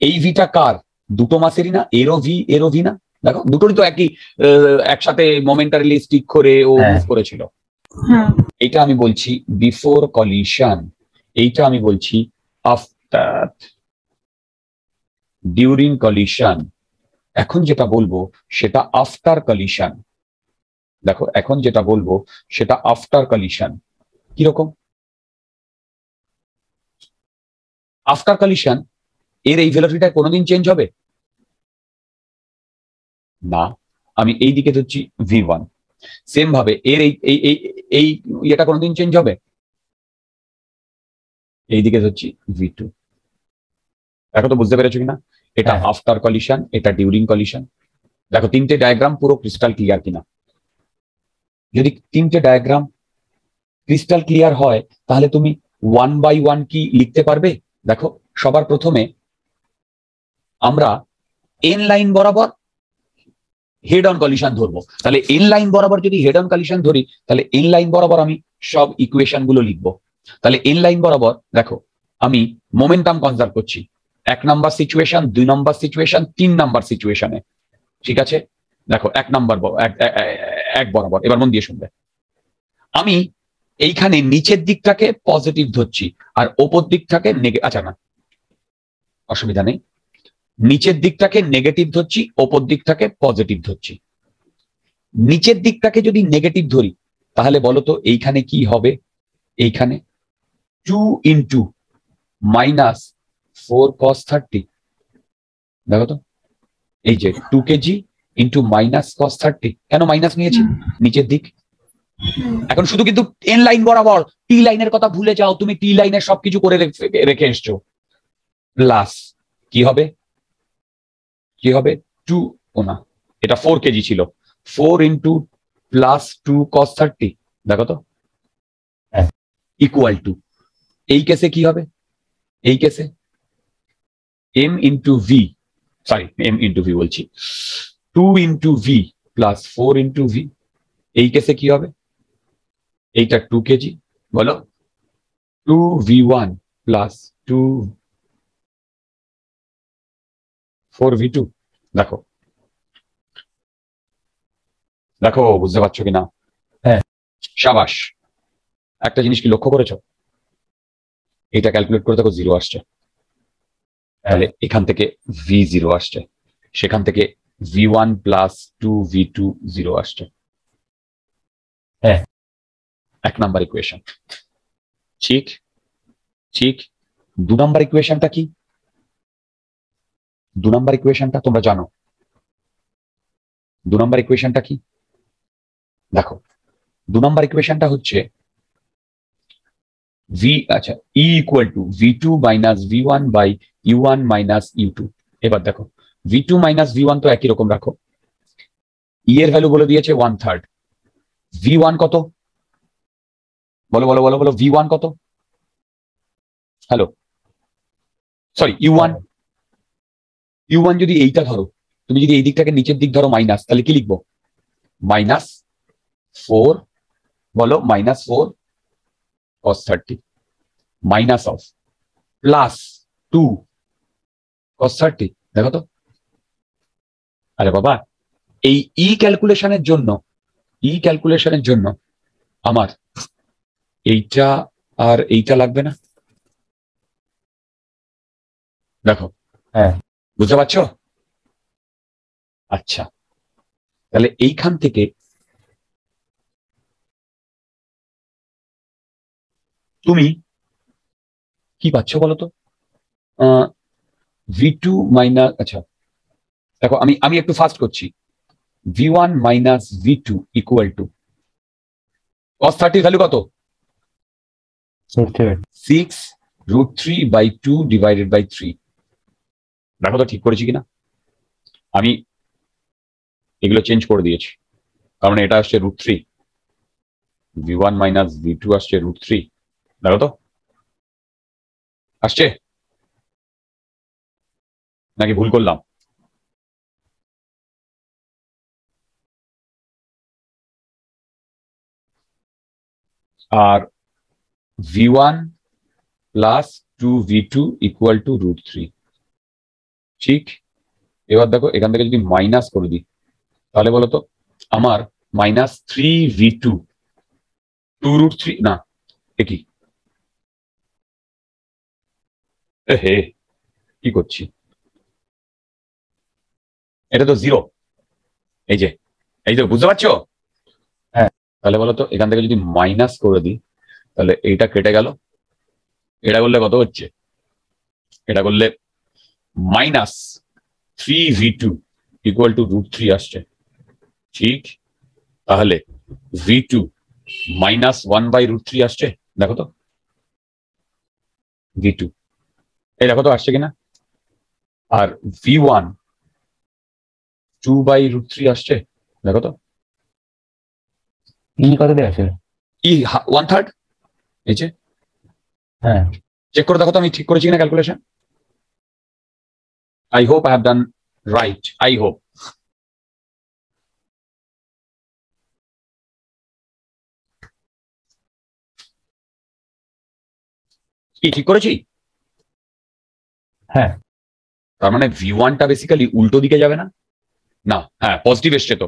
এই ভিটা কার? দুটো মাসেরই না? এরও ভি এরও ভি না? দেখো দুটোরই তো একই আহ, একসাথে মোমেন্টারিলি স্টিক করে ও হ্যাঁ। মুভ করেছিল। এটা আমি বলছি বিফোর কলিশন এইটা আমি বলছি আফটার ডিউরিং কলিশন এখন যেটা বলব, সেটা আফটার কলিশন দেখো, এখন যেটা বলব, সেটা আফটার কলিশন কীরকম আফটার কলিশন এর এই ভেলোসিটা কোনোদিন চেঞ্জ হবে? না। আমি এই দিকে ধরছি ভি ওয়ান সেম ভাবে, এর এই এই এই এই ইয়েটা কোনোদিন চেঞ্জ হবে? এইদিকে ধরছি ভি টু এখন তো বুঝতে পেরেছ কিনা? এটা হ্যাঁ। আফটার কলিশন এটা ডিউরিং কলিশন দেখো তিনটে ডায়াগ্রাম পুরো ক্রিস্টাল ক্লিয়ার কিনা। যদি তিনটে ডায়াগ্রাম ক্রিস্টাল ক্লিয়ার হয় তাহলে তুমি ওয়ান বাই ওয়ান কি লিখতে পারবে? দেখো সবার প্রথমে আমরা এন লাইন বরাবর হেড অন কলিশন ধরবো। তাহলে এন লাইন বরাবর যদি হেড অন কলিশন ধরি তাহলে এন লাইন বরাবর আমি সব ইকুয়েশনগুলো লিখব। তাহলে এন লাইন বরাবর দেখো আমি মোমেন্টাম কনজার্ভ করছি। এক নাম্বার সিচুয়েশন দুই নাম্বার সিচুয়েশন তিন নাম্বার সিচুয়েশনে ঠিক আছে? দেখো, এক নাম্বার এক- বরাবর। এবার মন দিয়ে শুনবে। আমি এইখানে নিচের দিকটাকে পজিটিভ ধরছি, আর ওপর দিকটাকে আচ্ছা না। অসুবিধা নেই। নিচের দিকটাকে নেগেটিভ ধরছি, ওপর দিকটাকে পজিটিভ ধরছি। নিচের দিকটাকে যদি নেগেটিভ ধরি, তাহলে বলো তো এইখানে কি হবে? এইখানে two into minus four cos thirty দেখো তো, এই যে two kg into minus cos thirty কেন মাইনাস নিয়েছি? নিচের দিক। এখন শুধু কিন্তু এন লাইন বরাবর টি লাইনের কথা ভুলে যাও, তুমি টি লাইনের সবকিছু করে রেখে- এসছো। প্লাস কি হবে? কি হবে? টু ও না, এটা ফোর কেজি ছিল। Four into plus two cos thirty দেখো তো। ইকুয়াল টু এই কেসে কি হবে? এই কেসে m into v sorry m into v বলছি। Two into v plus four into v এই কেসে কি হবে? এইটা টু কেজি বলো। Two v one plus two four v two দেখো। দেখো বুঝতে পারছ কিনা? হ্যাঁ। সাবাস একটা জিনিস কি লক্ষ্য করেছ? এটা ক্যালকুলেট করে দেখো জিরো আসছে। তাহলে এখান থেকে ভি জিরো আসছে। সেখান থেকে v one plus two v two zero আসছে। হ্যাঁ। এক নাম্বার ইকুয়েশন ঠিক ঠিক। দু নাম্বার ইকুয়েশনটা কি? দু নাম্বার ইকুয়েশনটা তোমরা জানো। দু নাম্বার ইকুয়েশনটা কি? দেখো, দু নাম্বার ইকুয়েশনটা হচ্ছে ভি আচ্ছা e equal to v two minus v one by u one minus u two এবার দেখো v two minus v one তো একই রকম, রাখো। ই এর ভ্যালু বলে দিয়েছে ওয়ান থার্ড ভি ওয়ান কত? বলো বলো বলো বলো ভি ওয়ান কত? Hello sorry u one u one যদি এইটা ধরো, তুমি যদি এই দিকটাকে নিচের দিক ধরো মাইনাস তাহলে কি লিখব? মাইনাস ফোর বলো minus four cos thirty minus of plus two cos thirty দেখো তো। আরে বাবা এই ই ক্যালকুলেশনের জন্য ই ক্যালকুলেশনের জন্য আমার এইটা আর এইটা লাগবে না। দেখো। হ্যাঁ। বুঝতে পারছ? আচ্ছা। তাহলে এইখান থেকে তুমি কি পাচ্ছ বলো তো ভি টু মাইনাস আচ্ছা দেখো আমি আমি একটু ফাস্ট করছি। V one minus v two equal to cos থার্টির value কত? Six root three by two divided by three দেখো তো ঠিক করেছি কিনা? আমি এগুলো চেঞ্জ করে দিয়েছি। কারণ এটা আসছে root three v one minus v two আসছে রুট থ্রি দেখো তো আসছে? নাকি ভুল করলাম? আর v one plus two v two equal to root three ঠিক? এবার দেখো, এখান থেকে যদি মাইনাস করে দিই, তাহলে বলো তো, আমার minus three v two two root three না, এ হে কি করছি? এটা তো জিরো এই যে এই তো বুঝতে পারছ? হ্যাঁ। তাহলে বলো তো এখান থেকে যদি মাইনাস করে দিই তাহলে এইটা কেটে গেল। এটা করলে কত হচ্ছে? এটা করলে minus three v two equal to root three আসছে। ঠিক? তাহলে v two minus one by root three আসছে। দেখো তো। ভি টু এই দেখো তো আসছে কিনা? আর v one two by root three আসছে? দেখো তো। ই কত দেওয়া ছিল ই ওয়ান থার্ড এই যে হ্যাঁ। চেক করে দেখো তো আমি ঠিক করেছি না calculation I hope I have done right I hope কি ঠিক করেছি? হ্যাঁ। তার মানে ভি ওয়ানটা বেসিক্যালি উল্টো দিকে যাবে না? না হ্যাঁ পজিটিভ এসছে তো।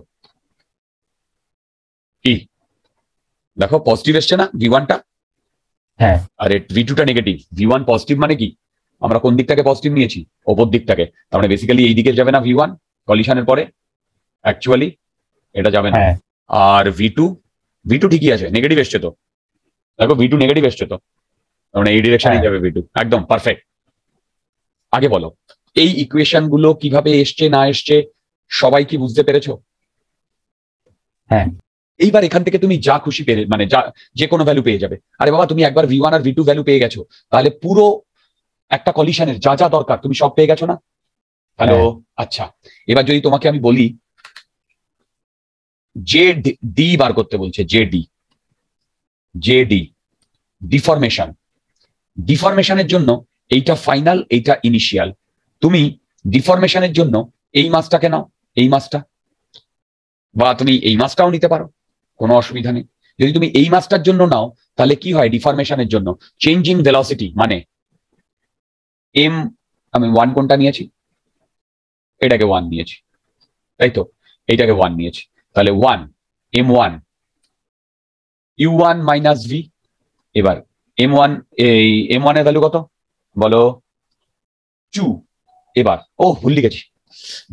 কি? দেখো পজিটিভ এসছে না ভি ওয়ানটা হ্যাঁ। আর ভি টুটা নেগেটিভ ভি ওয়ান পজিটিভ মানে কি? আমরা কোন দিকটাকে পজিটিভ নিয়েছি? ওপর দিকটাকে। তার মানে বেসিক্যালি এই দিকে যাবে না ভি ওয়ান কলিশনের পরে। অ্যাকচুয়ালি এটা যাবে না। হ্যাঁ। আর ভি টু ভি টু ঠিকই আছে নেগেটিভ এসছে তো। দেখো ভি টু নেগেটিভ এসছে তো। তার মানে এই ডিরেকশনেই হ্যাঁ। যাবে ভি টু একদম পারফেক্ট আগে বলো এই ইকুয়েশনগুলো কীভাবে এসছে না এসছে সবাই কি বুঝতে পেরেছ? হ্যাঁ। এইবার এখান থেকে তুমি যা খুশি পেরে মানে যা যে কোনো ভ্যালু পেয়ে যাবে। আরে বাবা তুমি একবার ভি ওয়ান আর ভি টু ভ্যালু পেয়ে গেছো তাহলে পুরো একটা কলিশনের যা যা দরকার তুমি সব পেয়ে গেছো না? হ্যালো আচ্ছা এবার যদি তোমাকে আমি বলি জে ডি বার করতে বলছে j d j d deformation ডিফরমেশনের জন্য এইটা ফাইনাল, এইটা ইনিশিয়াল তুমি ডিফরমেশনের জন্য এই মাছটাকে নাও, এই মাছটা বা তুমি এই মাছটাও নিতে পারো, কোনো অসুবিধা নেই। যদি তুমি এই মাছটার জন্য নাও, তাহলে কি হয় ডিফরমেশনের জন্য? চেঞ্জিং ভেলোসিটি মানে এম আমি ওয়ান কোনটা নিয়েছি? এটাকে ওয়ান নিয়েছি। তাই তো? এইটাকে ওয়ান নিয়েছি। তাহলে one m one u one minus v এবার এম ওয়ান এই এম ওয়ানের ভ্যালু কত? বলো। টু এবার। ও ভুল লিখেছি।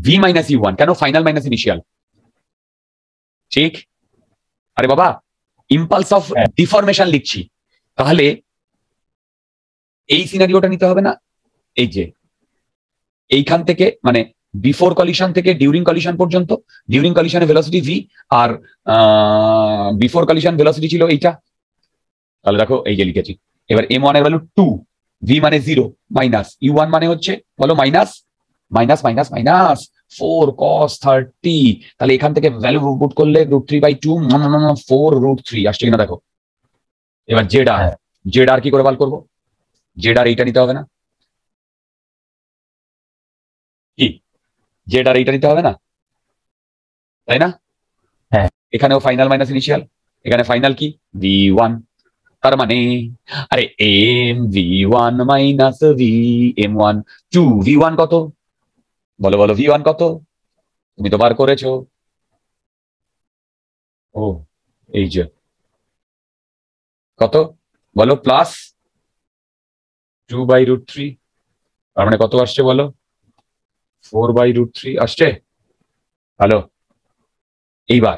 ভি মাইনাস ইউ ওয়ান কেন ফাইনাল মাইনাস ইনিশিয়াল ঠিক? আরে বাবা ইম্পালস অফ। ডিফরমেশন লিখছি। তাহলে এই সিনারিওটা নিতে হবে না? এই যে এইখান থেকে মানে বিফোর কলিশন থেকে ডিউরিং কলিশন পর্যন্ত ডিউরিং কলিশনের ভেলোসিটি ভি আর বিফোর কলিশন ভেলোসিটি ছিল এইটা। তাহলে দেখো এই যে লিখেছি। এবার এম ওয়ানের ভ্যালু টু ভি মানে জিরো মাইনাস ইউ ওয়ান মানে হচ্ছে বলো minus minus minus minus four cos thirty তাহলে এখান থেকে ভ্যালু রুট করলে root three by two four root three আসছে কিনা দেখো? এবার জেড আর। জেড আর কি করে বাল করব? জেড আর এইটা নিতে হবে না? কি? জেড আর এইটা নিতে হবে না? তাই না? হ্যাঁ। এখানেও ফাইনাল মাইনাস ইনিশিয়াল এখানে ফাইনাল কি? ভি ওয়ান তার মানে আরে m v one minus v m one two v one কত? বলো বলো ভি ওয়ান কত? তুমি তো বার করেছ। ও, এই যে। কত? বলো plus two by root three তার মানে কত আসছে বলো? ফোর বাই রুট থ্রি আসছে? হ্যালো? এইবার।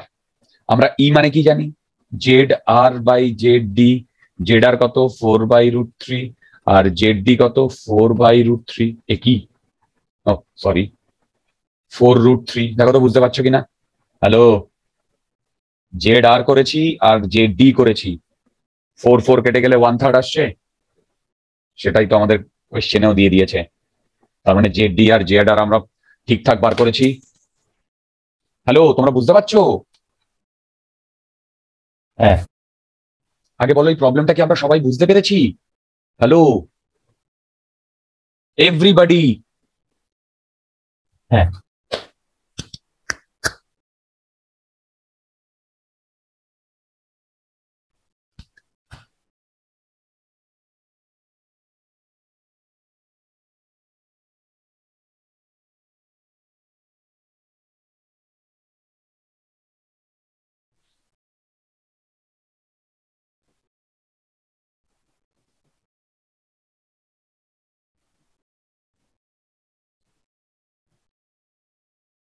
আমরা ই মানে কি জানি? Z r by z d z r কত? Four by root three. R z D কত? Four by root three. একই ও, সরি। Four root three. দেখো তো, বুঝতে পারছ কিনা? হ্যালো? জেড আর করেছি আর জেড ডি করেছি। ফোর ফোর কেটে গেলে ওয়ান থার্ড আসছে? সেটাই তো আমাদের কোয়েশ্চেনেও দিয়ে দিয়েছে। তার মানে জেড ডি আর জেড আর আমরা ঠিকঠাক বার করেছি। হ্যালো, তোমরা বুঝতে পারছ? হ্যাঁ। আগে বলো এই প্রবলেমটা কি আমরা সবাই বুঝতে পেরেছি? হ্যালো এভরিবাডি হ্যাঁ।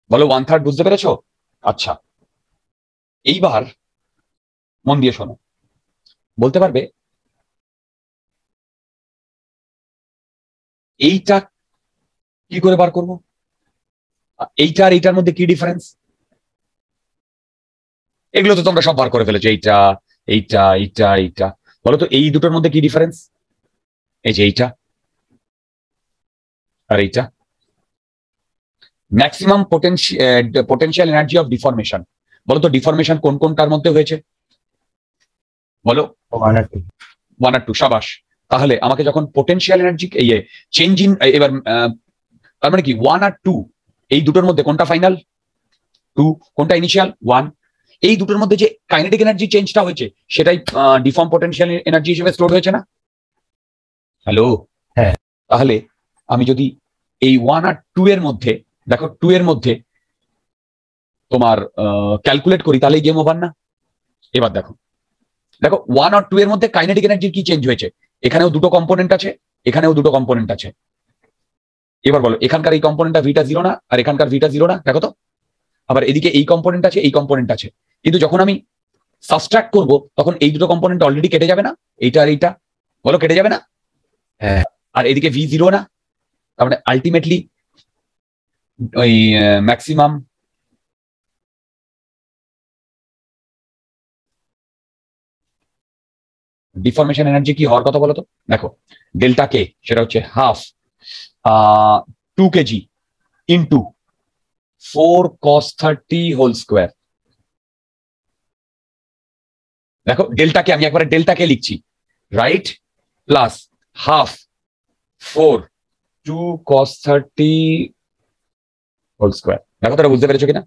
বলো ওয়ান থার্ড বুঝতে পেরেছ? আচ্ছা। এইবার মন দিয়ে শোনো। বলতে পারবে? এইটা কি করে বার করব? এইটা আর এইটার মধ্যে কি ডিফারেন্স এগুলো তো তোমরা সব বার করে ফেলেছো। এইটা এইটা এইটা এইটা। বলো তো, এই দুটোর মধ্যে কি ডিফারেন্স এই যে এইটা আর এইটা। Maximum potential energy of deformation বলো তো ডিফরমেশন কোন কোনটার মধ্যে হয়েছে? বলো। ওয়ান আর টু সাবাস। তাহলে আমাকে যখন পোটেনশিয়াল এনার্জি ইয়ে চেঞ্জ ইন এবার তার মানে কি ওয়ান আর টু এই দুটোর মধ্যে কোনটা ফাইনাল টু কোনটা ইনিশিয়াল ওয়ান এই দুটোর মধ্যে যে কাইনেটিক এনার্জি চেঞ্জটা হয়েছে সেটাই ডিফর্ম পোটেনশিয়াল এনার্জি হিসেবে স্টোর হয়েছে না? হ্যালো হ্যাঁ। তাহলে আমি যদি এই ওয়ান আর টু এর মধ্যে দেখো টু এর মধ্যে তোমার ক্যালকুলেট করি তাহলে গেম ওভার না? এবার দেখো দেখো ওয়ান আর টু এর মধ্যে কাইনেটিক এনার্জির কি চেঞ্জ হয়েছে? এখানেও দুটো কম্পোনেন্ট আছে এখানেও দুটো কম্পোনেন্ট আছে। এবার বলো এখানকার এই কম্পোনেন্টটা ভিটা জিরো না আর এখানকার ভিটা জিরো না? দেখো তো? আবার এদিকে এই কম্পোনেন্ট আছে এই কম্পোনেন্ট আছে। কিন্তু যখন আমি সাবস্ট্রাক্ট করব তখন এই দুটো কম্পোনেন্ট অলরেডি কেটে যাবে না? এইটা আর এইটা বলো কেটে যাবে না? হ্যাঁ। আর এদিকে ভি জিরো না? তার মানে আলটিমেটলি ওই ম্যাক্সিমাম ডিফরমেশন এনার্জি কি হওয়ার কথা বলো তো? দেখো ডেল্টা কে সেটা হচ্ছে half two kg into four cos thirty whole square দেখো ডেল্টাকে আমি একবারে ডেল্টাকে লিখছি right plus half four two cos thirty whole square দেখো তোরা বুঝতে পেরেছ কিনা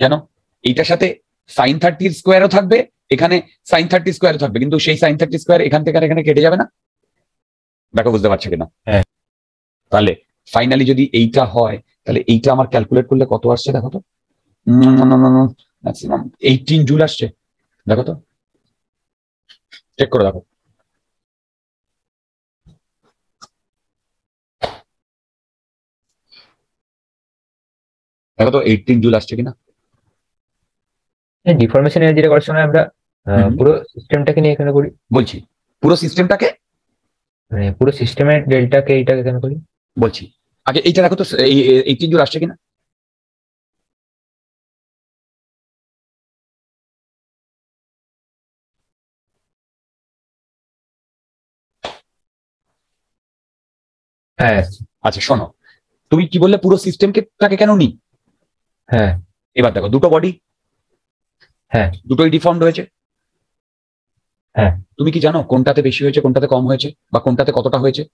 কেন এইটার সাথে সাইন থার্টির স্কোয়ারও থাকবে এখানে সাইন থার্টি স্কোয়ারও থাকবে কিন্তু সেই সাইন থার্টি স্কোয়ার এখান থেকে এখানে কেটে যাবে না দেখো বুঝতে পারছ কিনা হ্যাঁ। তাহলে ফাইনালি যদি এইটা হয় তাহলে এইটা আমার ক্যালকুলেট করলে কত আসছে দেখো তো ম্যাক্সিমাম এইটিন জুল আসছে দেখো তো চেক করে দেখো দেখো তো এইটিন জুল আসছে কিনা? ডিফরমেশন এনার্জিটা করার সময় আমরা পুরো সিস্টেমটাকে নিয়ে এখানে করি। বলছি পুরো সিস্টেমটাকে মানে পুরো সিস্টেমের ডেল্টাকে এইটাকে এখানে করি। বলছি আগে এইটা দেখো তো এইটিন জুল আসছে কিনা? হ্যাঁ আচ্ছা শোনো তুমি কি বললে পুরো সিস্টেমকে তাকে কেন নি? হ্যাঁ। এবার দেখো দুটো বডি হ্যাঁ। দুটোই ডিফর্মড হয়েছে। হ্যাঁ। তুমি কি জানো কোনটাতে বেশি হয়েছে কোনটাতে কম হয়েছে বা কোনটাতে কতটা হয়েছে?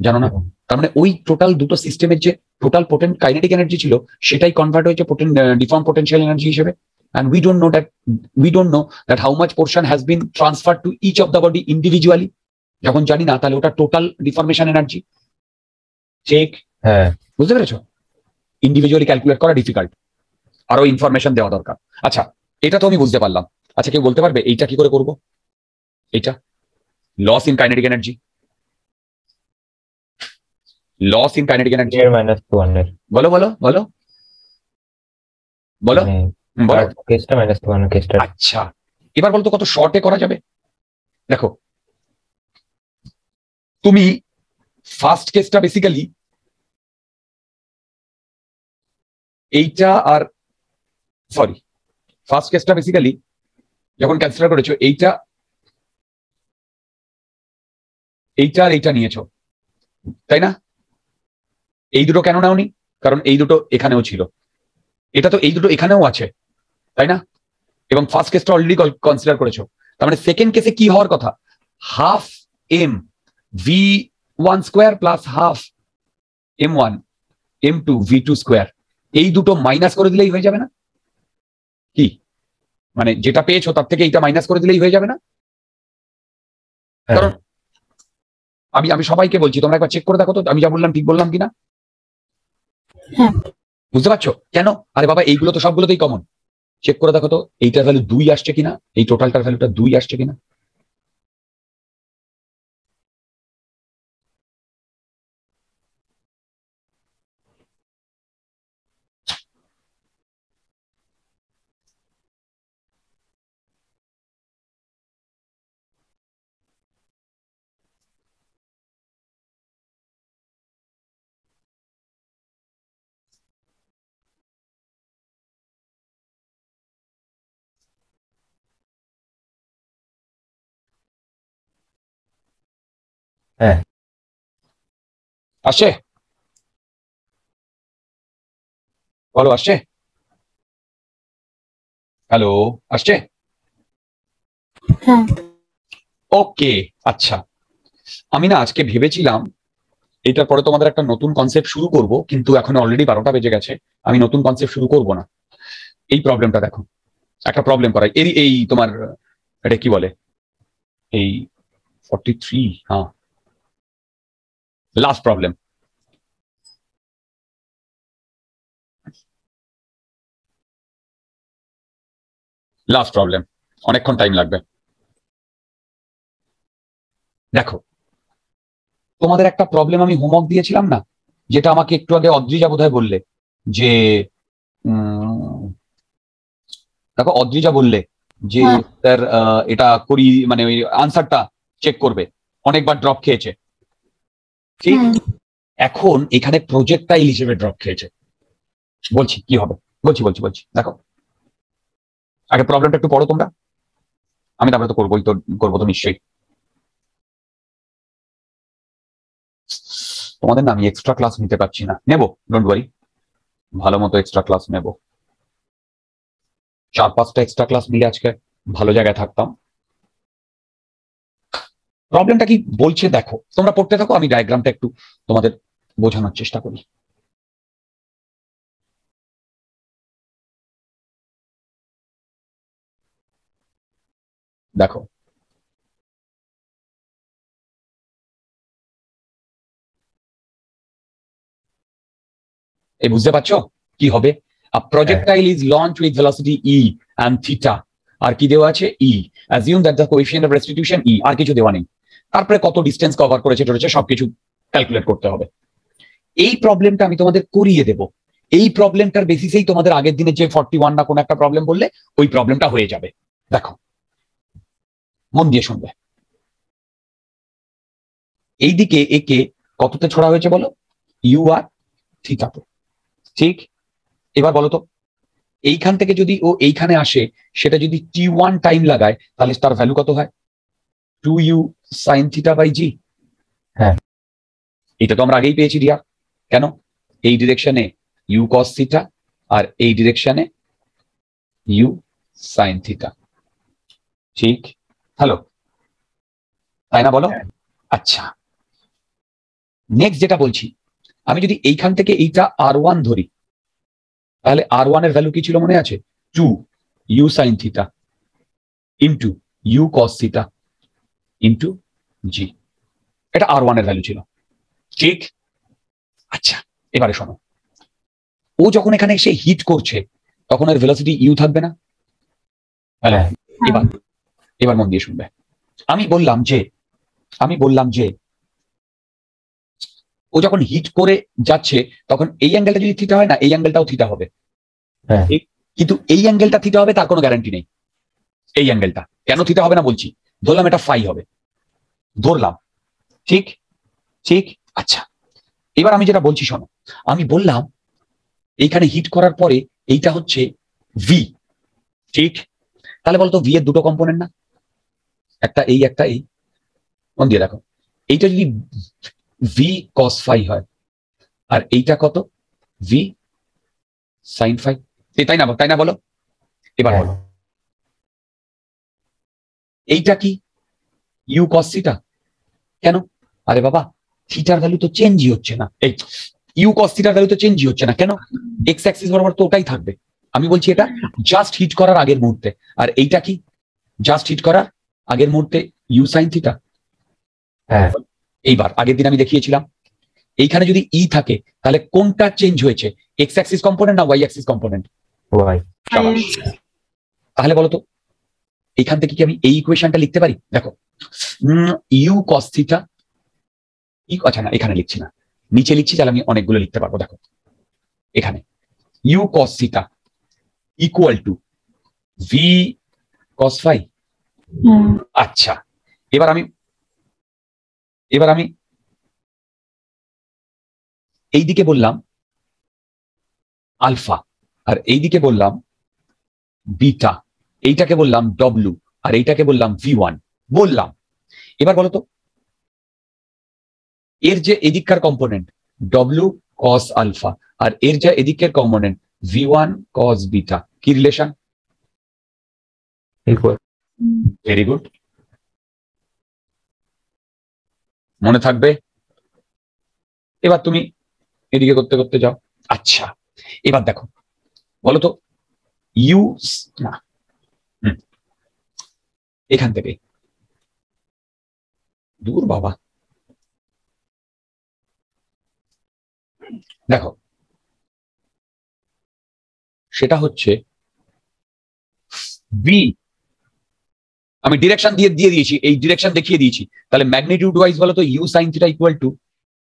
জানো না? তার মানে ওই টোটাল দুটো সিস্টেমের যে টোটাল পোটেন্ট কাইনেটিক এনার্জি ছিল সেটাই কনভার্ট হয়েছে পোটেন্ট ডিফর্ম পোটেনশিয়াল এনার্জি হিসেবে। And we don't know that we don't know that how much portion has been transferred to each of the body individually. যখন জানি না তাহলে ওটা টোটাল ডিফরমেশন এনার্জি চেক হ্যাঁ। বুঝতে পেরেছ? ইন্ডিভিজুয়ালি ক্যালকুলেট করা ডিফিকাল্ট আরও ইনফরমেশন দেওয়া দরকার। আচ্ছা এটা তো আমি বুঝতে পারলাম। আচ্ছা কেউ বলতে পারবে এইটা কি করে করব? এইটা? Loss in kinetic energy loss in kinetic energy minus ওয়ানের বলো বলো বলো। বলো। মানে বলো। কেসটা মাইনাস ওয়ান কেসটা আচ্ছা এবার বলতো কত শর্টে করা যাবে? দেখো তুমি ফার্স্ট কেসটা বেসিক্যালি এইটা আর সরি ফার্স্ট কেসটা বেসিক্যালি যখন কনসিডার করেছ, এইটা এইটা আর এইটা নিয়েছো, তাই না? এই দুটো কেন নাওনি? কারণ এই দুটো এখানেও ছিল। এটা তো এই দুটো এখানেও আছে, তাই না? এবং ফার্স্ট কেসটা অলরেডি কনসিডার করেছ। তার মানে সেকেন্ড কেসে কি হওয়ার কথা? Half m v one square plus half m one m two v two square এই দুটো মাইনাস করে দিলেই হয়ে যাবে না? কি? মানে যেটা পেয়েছ তার থেকে এইটা মাইনাস করে দিলেই হয়ে যাবে না? হ্যাঁ। কারণ আমি আমি সবাইকে বলছি তোমরা একবার চেক করে দেখো তো আমি যা বললাম ঠিক বললাম কিনা? হ্যাঁ। বুঝতে পারছ? কেন? আরে বাবা এইগুলো তো সবগুলোতেই কমন চেক করে দেখো তো এইটার ভ্যালু দুই আসছে কিনা? এই টোটালটার ভ্যালুটা দুই আসছে কিনা? আসছে বলো আসছে হ্যালো আসছে? হ্যাঁ। ওকে আচ্ছা। আমি না আজকে ভেবেছিলাম এটার পরে তোমাদের একটা নতুন কনসেপ্ট শুরু করব কিন্তু এখন অলরেডি বারোটা বেজে গেছে আমি নতুন কনসেপ্ট শুরু করব না। এই প্রবলেমটা দেখো। একটা প্রবলেম করাই। এর এই তোমার এটা কি বলে? এই ফর্টি থ্রি হ্যাঁ। লাস্ট প্রবলেম লাস্ট প্রবলেম অনেকক্ষণ টাইম লাগবে। দেখো তোমাদের একটা প্রবলেম আমি হোমওয়ার্ক দিয়েছিলাম না যেটা আমাকে একটু আগে অদ্রিজা বোধহয় বললে যে দেখো অদ্রিজা বললে যে। স্যার এটা করি মানে ওই আনসারটা চেক করবে। অনেকবার ড্রপ খেয়েছে। এখন এখানে প্রজেক্টাইল হিসেবে ড্রপ খেয়েছে। বলছি কি হবে? বলছি বলছি বলছি দেখো। আগে প্রবলেমটা একটু পড়ো তোমরা। আমি তারপরে তো করবোই তো করব তো নিশ্চয়ই। তোমাদের না আমি এক্সট্রা ক্লাস নিতে পারছি না। নেব ডোন্ট ওয়ারি ভালো মতো এক্সট্রা ক্লাস নেব। চার পাঁচটা এক্সট্রা ক্লাস নিলে আজকে ভালো জায়গায় থাকতাম। প্রবলেমটা কি? বলছে দেখো। তোমরা পড়তে থাকো, আমি ডায়াগ্রামটা একটু তোমাদের বোঝানোর চেষ্টা করি। দেখো। এই বুঝতে পারছ কি হবে? Projectile is launch with velocity theta আর কি দেওয়া আছে? E assume that the coefficient of restitution e আর কিছু দেওয়া নেই। তারপরে কত ডিস্টেন্স কভার করেছে টরেছে সবকিছু ক্যালকুলেট করতে হবে। এই প্রবলেমটা আমি তোমাদের করিয়ে দেব। এই প্রবলেমটার বেসিসেই তোমাদের আগের দিনে যে ফর্টি ওয়ান না কোন একটা প্রবলেম বললে, ওই প্রবলেমটা হয়ে যাবে। দেখো, মন দিয়ে শুনবে। এইদিকে একে কততে ছড়া হয়েছে বলো? ইউ আর থিটাতে ঠিক? এবার বলো তো, এইখান থেকে যদি ও এইখানে আসে, সেটা যদি টি ওয়ান টাইম লাগায়, তাহলে তার ভ্যালু কত হয়? Two u sine theta by g হ্যাঁ। এটা তো আমরা আগেই পেয়েছি রিয়া। কেন? এই ডিরেকশনে ইউ কস থিটা আর এই ডিরেকশনে ইউ সাইন থিটা ঠিক? হ্যালো তাই না বলো? আচ্ছা। নেক্সট যেটা বলছি আমি যদি এইখান থেকে এইটা আর ওয়ান ধরি তাহলে আর ওয়ানের ভ্যালু কি ছিল মনে আছে? Two u sine theta into u cos theta into g এটা আর ওয়ানের ভ্যালু ছিল। ঠিক? আচ্ছা এবারে শোনো। ও যখন এখানে এসে হিট করছে তখন এর ভেলোসিটি ইউ থাকবে না? হ্যাঁ। এবার এবার মন দিয়ে শুনবে। আমি বললাম যে আমি বললাম যে ও যখন হিট করে যাচ্ছে তখন এই অ্যাঙ্গেলটা যদি থিটা হয় না এই অ্যাঙ্গেলটাও থিটা হবে। হ্যাঁ। কিন্তু এই অ্যাঙ্গেলটা থিটা হবে তার কোনো গ্যারান্টি নেই। এই অ্যাঙ্গেলটা কেন থিটা হবে না বলছি? ধরলাম এটা ফাই হবে। ধরলাম। ঠিক? ঠিক? আচ্ছা। এবার আমি যেটা বলছি শোনো। আমি বললাম এইখানে হিট করার পরে এইটা হচ্ছে ভি ঠিক? তাহলে বলতো ভি এর দুটো কম্পোনেন্ট না। একটা এই একটা এই। মন দিয়ে দেখো। এইটা যদি ভি কস ফাই হয়, আর এইটা কত? ভি সাইন ফাই তাই না তাই না বলো? এবার। বলো। এইটা কি? ইউ কস থিটা কেন? আরে বাবা থিটার ভ্যালু তো চেঞ্জই হচ্ছে না। এই ইউ কস থিটার ভ্যালু তো চেঞ্জই হচ্ছে না। কেন? এক্স অ্যাক্সিস বরাবর তো ওটাই থাকবে। আমি বলছি এটা জাস্ট হিট করার আগের মুহূর্তে। আর এইটা কি? জাস্ট হিট করার আগের মুহূর্তে ইউ সাইন থিটা হ্যাঁ। এইবার আগের দিন আমি দেখিয়েছিলাম। এইখানে যদি ই থাকে তাহলে কোনটা চেঞ্জ হয়েছে? এক্স অ্যাক্সিস কম্পোনেন্ট না ওয়াই অ্যাক্সিস কম্পোনেন্ট ওয়াই তাহলে বলো তো। এখান থেকে কি আমি এই ইকুয়েশনটা লিখতে পারি? দেখো ইউ কস থিটা আচ্ছা না এখানে লিখছি না। নিচে লিখছি তাহলে আমি অনেকগুলো লিখতে পারব দেখো। এখানে u cos theta equal to v cos phi আচ্ছা এবার আমি এবার আমি এইদিকে বললাম আলফা আর এইদিকে বললাম বিটা এইটাকে বললাম ডব্লু আর এইটাকে বললাম ভি ওয়ান বললাম। এবার বলো তো এর যে এদিককার কম্পোনেন্ট ডব্লু কস আলফা আর এর যে এদিকের component v one cos beta কি রিলেশন ভেরি গুড মনে থাকবে? এবার তুমি এদিকে করতে করতে যাও। আচ্ছা এবার দেখো বলো তো ইউ না। এখান থেকে দূর বাবা। দেখো, সেটা হচ্ছে বি আমি ডিরেকশন দিয়ে দিয়ে দিয়েছি, এই ডিরেকশন দেখিয়ে দিয়েছি। তাহলে ম্যাগনিটিউড ওয়াইজ বলো তো u sine theta equal to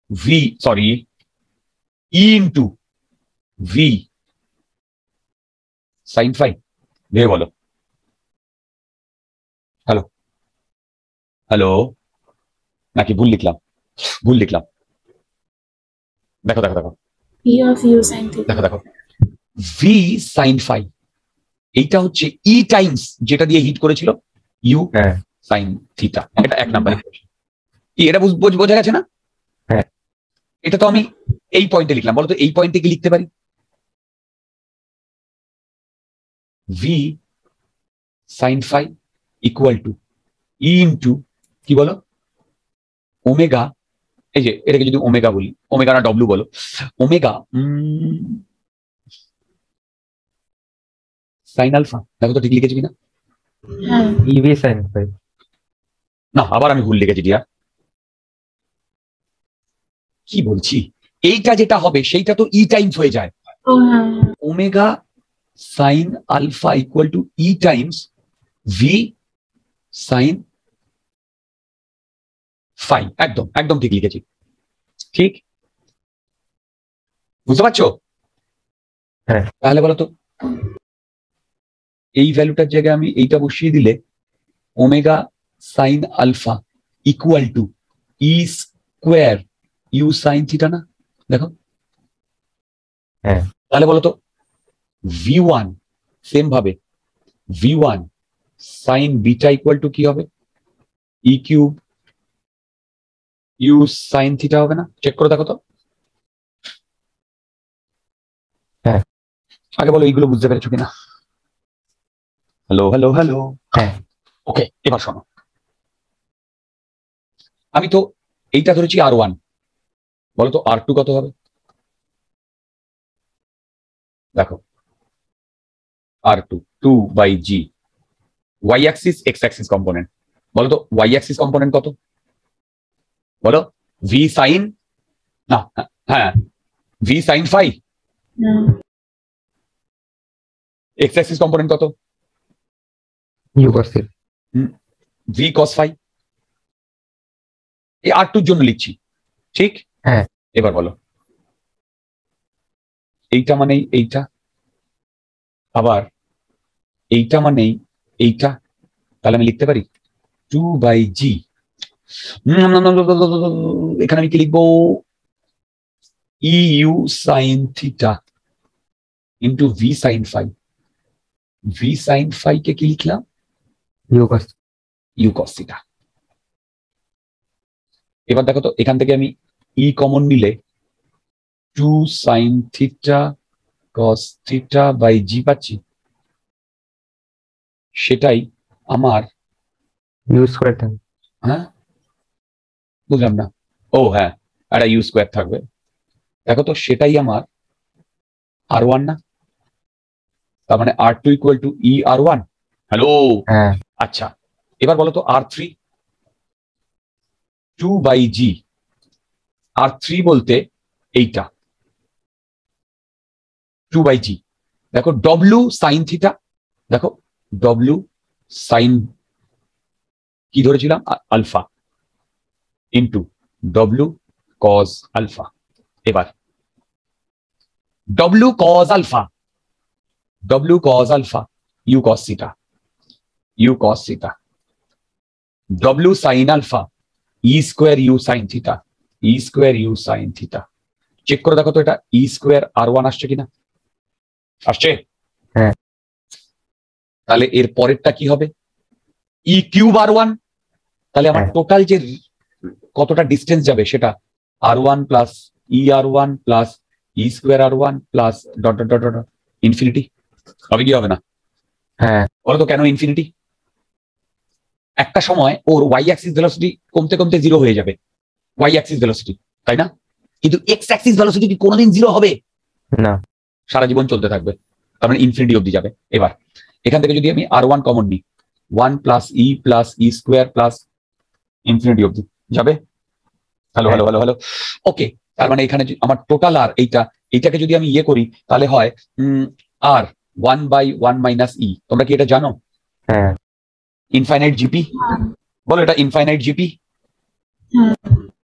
v sorry e into v sine ভেবে বলো। হ্যালো। হ্যালো। নাকি ভুল লিখলাম? ভুল লিখলাম। দেখো দেখো দেখো। P of u sin theta. দেখো দেখো। ভি সাইন ফাইভ এইটা হচ্ছে ই টাইমস যেটা দিয়ে হিট করেছিল ইউ হ্যাঁ। সাইন থিটা এটা এক নাম্বার কি এটা বুঝ- বোঝা গেছে না? হ্যাঁ। এটা তো আমি এই পয়েন্টে লিখলাম। বলতো এই পয়েন্টে কি লিখতে পারি? V sine five equal to e into কি বলো? ওমেগা এই যে এটাকে যদি ওমেগা বলি ওমেগা না ডব্লু বলো ওমেগা সাইন আলফা দেখো তো ঠিক লিখেছি কিনা? হ্যাঁ। ইভি সাইন না আবার আমি ভুল লিখেছি দিয়া কি বলছি? এইটা যেটা হবে সেইটা তো ই টাইমস হয়ে যায়। Omega sine alpha equal to e times v sine five. একদম একদম ঠিক লিখেছি। ঠিক? বুঝতে পারছ? হ্যাঁ। তাহলে বলো তো এই ভ্যালুটার জায়গায় আমি এইটা বসিয়ে দিলে omega sine alpha equal to e square u sine theta না? দেখো। হ্যাঁ। তাহলে বলো তো ভি ওয়ান সেম ভাবে v one sine beta equal to কি হবে? E cube u sine theta হবে না? চেক করে দেখো তো। হ্যাঁ। আগে বলো এইগুলো বুঝতে পেরেছ কিনা? হ্যালো হ্যালো হ্যালো হ্যাঁ। ওকে এবার শোনো। আমি তো এইটা ধরেছি আর ওয়ান বলো তো আর টু কত হবে? দেখো। R two two by g y axis x axis component বলো তো ওয়াই অ্যাক্সিস কম্পোনেন্ট কত? বলো ভি সাইন না হ্যাঁ ভি সাইন ফাইভ হ্যাঁ এক্স অ্যাক্সিস কম্পোনেন্ট কত ভি কস ফাইভ এই আর টুর জন্য লিখছি ঠিক? হ্যাঁ। এবার বলো। এইটা মানেই এইটা আবার এইটা মানেই এইটা তাহলে আমি লিখতে পারি টু বাই জি এখানে আমি কি লিখব u sine theta into v sine five v sine five কে কি লিখলাম ইউ কস থিটা এবার দেখো তো এখান থেকে আমি ই কমন নিলে two sine theta cos theta by g পাচ্ছি সেটাই আমার ইউ স্কোয়ার থাকবে হ্যাঁ? বুঝলাম না। ও হ্যাঁ একটা ইউ স্কোয়ার থাকবে। দেখো তো সেটাই আমার আর ওয়ান না? তার মানে r two equal to e r one hello হ্যাঁ। আচ্ছা এবার বলো তো r three two by g r three বলতে এইটা। টু বাই জি দেখো ডব্লু সাইন থিটা দেখো ডব্লু সাইন কি ধরেছিলাম alpha into W cos alpha এবার W cos alpha W cos alpha u cos theta u cos theta. W sin alpha, e square u sin theta, e square u sin theta. Check করে দেখো তো এটা ই square আর one আসছে কিনা আসছে হ্যাঁ। তাহলে এর পরেরটা কি হবে? ই কিউব আর ওয়ান তাহলে আমার হ্যাঁ। টোটাল যে কতটা ডিস্টেন্স যাবে সেটা R one plus e R one plus e square R one plus dot dot dot dot infinity হবে কি হবে না? হ্যাঁ। বলো তো কেন ইনফিনিটি একটা সময় ওর ওয়াই অ্যাক্সিস ভেলোসিটি কমতে কমতে জিরো হয়ে যাবে। ওয়াই অ্যাক্সিস ভেলোসিটি তাই না? কিন্তু এক্স অ্যাক্সিস ভেলোসিটি কি কোনোদিন জিরো হবে? না। সারা জীবন চলতে থাকবে। তার মানে ইনফিনিটি অব্দি যাবে। এবার এখান থেকে যদি আমি আর ওয়ান কমন নিই one plus e plus e square plus infinity অব্দি যাবে? Hello hello hello hello okay তার মানে এখানে আমার টোটাল আর এইটা এইটাকে যদি আমি ইয়ে করি তাহলে হয় R one by one minus e তোমরা কি এটা জানো? হ্যাঁ। ইনফাইনাইট জিপি বলো এটা ইনফাইনাইট জিপি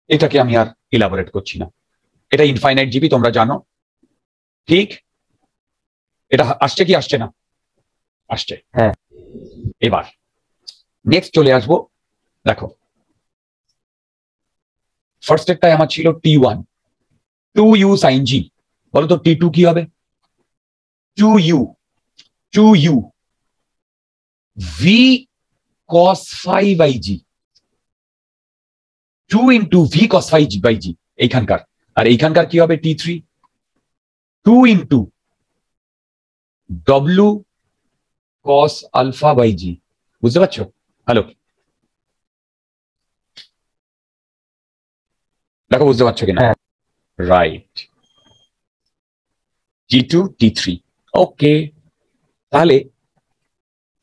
এটাকে আমি আর ইলাবোরেট করছি না। এটা ইনফাইনাইট জিপি তোমরা জানো? ঠিক? এটা আসছে কি আসছে না? আসছে। হ্যাঁ। এবার নেক্সট চলে আসব দেখো। ফার্স্ট স্টেপটাই আমার ছিল t one two u sine g বলো তো টি টু কি হবে? Two u two u v cos five by g two into v cos five by g এইখানকার। আর এইখানকার কি হবে টি থ্রি টু ইন্টু ডব্লু কস আলফা বাই জি বুঝতে পারছ? হ্যালো দেখো বুঝতে পারছ কিনা। Right t two t three okay তাহলে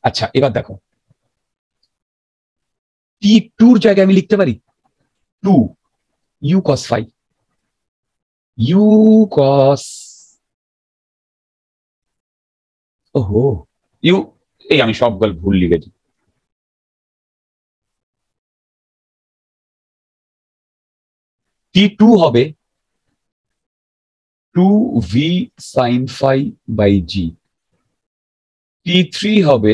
আচ্ছা এবার দেখো। টি টুর জায়গায় আমি লিখতে পারি? Two u cos five u cos ওহো। ইউ এই আমি সবগুলো ভুল লিখেছি টি টু হবে two v sine phi by g t three হবে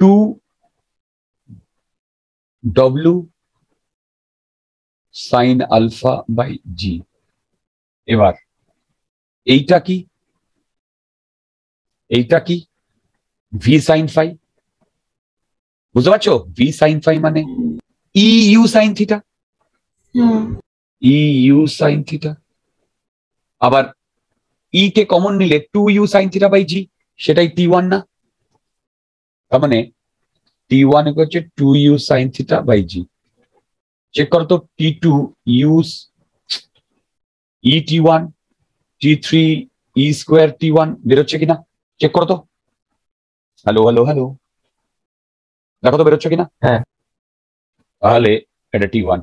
two W sine alpha by g এবার, এইটা কি? এইটা কি? ভি সাইন ফাই বুঝতে পারছ? ভি সাইন ফাই মানে e u sine theta e u sine theta আবার ই কে কমন নিলে two u sine theta by g সেটাই টি ওয়ান না? তার মানে টি ওয়ান হচ্ছে two u sine theta by g check করো তো t two use e t one t three e square t one বেরোচ্ছে কিনা? চেক করো তো। হ্যালো হ্যালো হ্যালো দেখো তো বেরোচ্ছে কিনা? হ্যাঁ। তাহলে এটা t one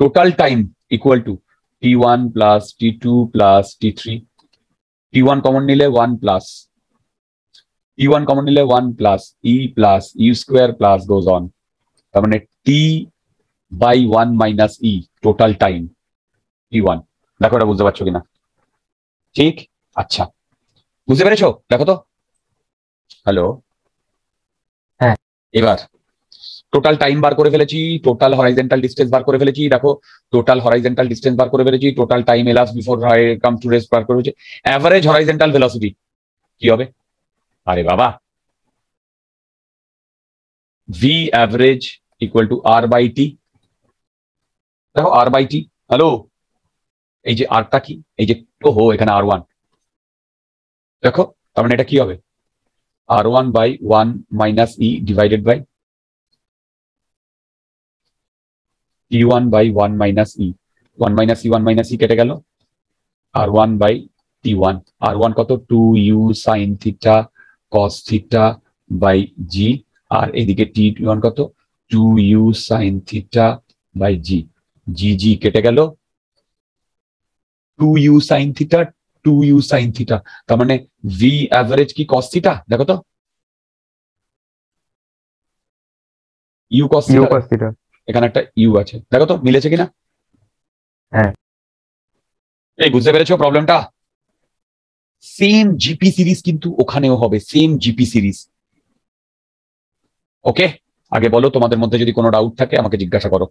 total time equal to t one plus t two plus t three t one common নিলে one plus t one common নিলে one plus e plus u square plus goes on তার মানে t by one minus e total time t one দেখো এটা বুঝতে পারছ কিনা? ঠিক? আচ্ছা। বুঝতে পেরেছ? দেখো তো। হ্যালো। হ্যাঁ। এবার টোটাল টাইম বার করে ফেলেছি টোটাল হরাইজেন্টাল ডিস্টেন্স বার করে ফেলেছি দেখো টোটাল হরাইজেন্টাল ডিস্টেন্স বার করে ফেলেছি total time elapse before come to rest বার করে ফেলেছি। অ্যাভারেজ হরাইজেন্টাল ভেলোসিটি কি হবে? আরে বাবা। V average equal to R by t দেখো আর বাই টি হ্যালো? এই যে আরটা কি? এই যে হো এখানে আর ওয়ান দেখো তার মানে এটা কি হবে? R one by one minus e divided by t one by one minus e one minus e one minus e কেটে গেল। R one by t one R one কত? Two u sine theta cos theta by g আর এদিকে t one কত? Two u sine theta by g g g কেটে গেল। Two u sine theta two u sine theta তার মানে V average কি cos theta দেখো তো। ইউ কস থিটা এখানে একটা ইউ আছে। দেখো তো মিলেছে কিনা? হ্যাঁ। এই বুঝতে পেরেছ প্রবলেমটা সেম জিপি সিরিজ কিন্তু ওখানেও হবে সেম জিপি সিরিজ ওকে আগে বলো তোমাদের মধ্যে যদি কোনো ডাউট থাকে আমাকে জিজ্ঞাসা করো।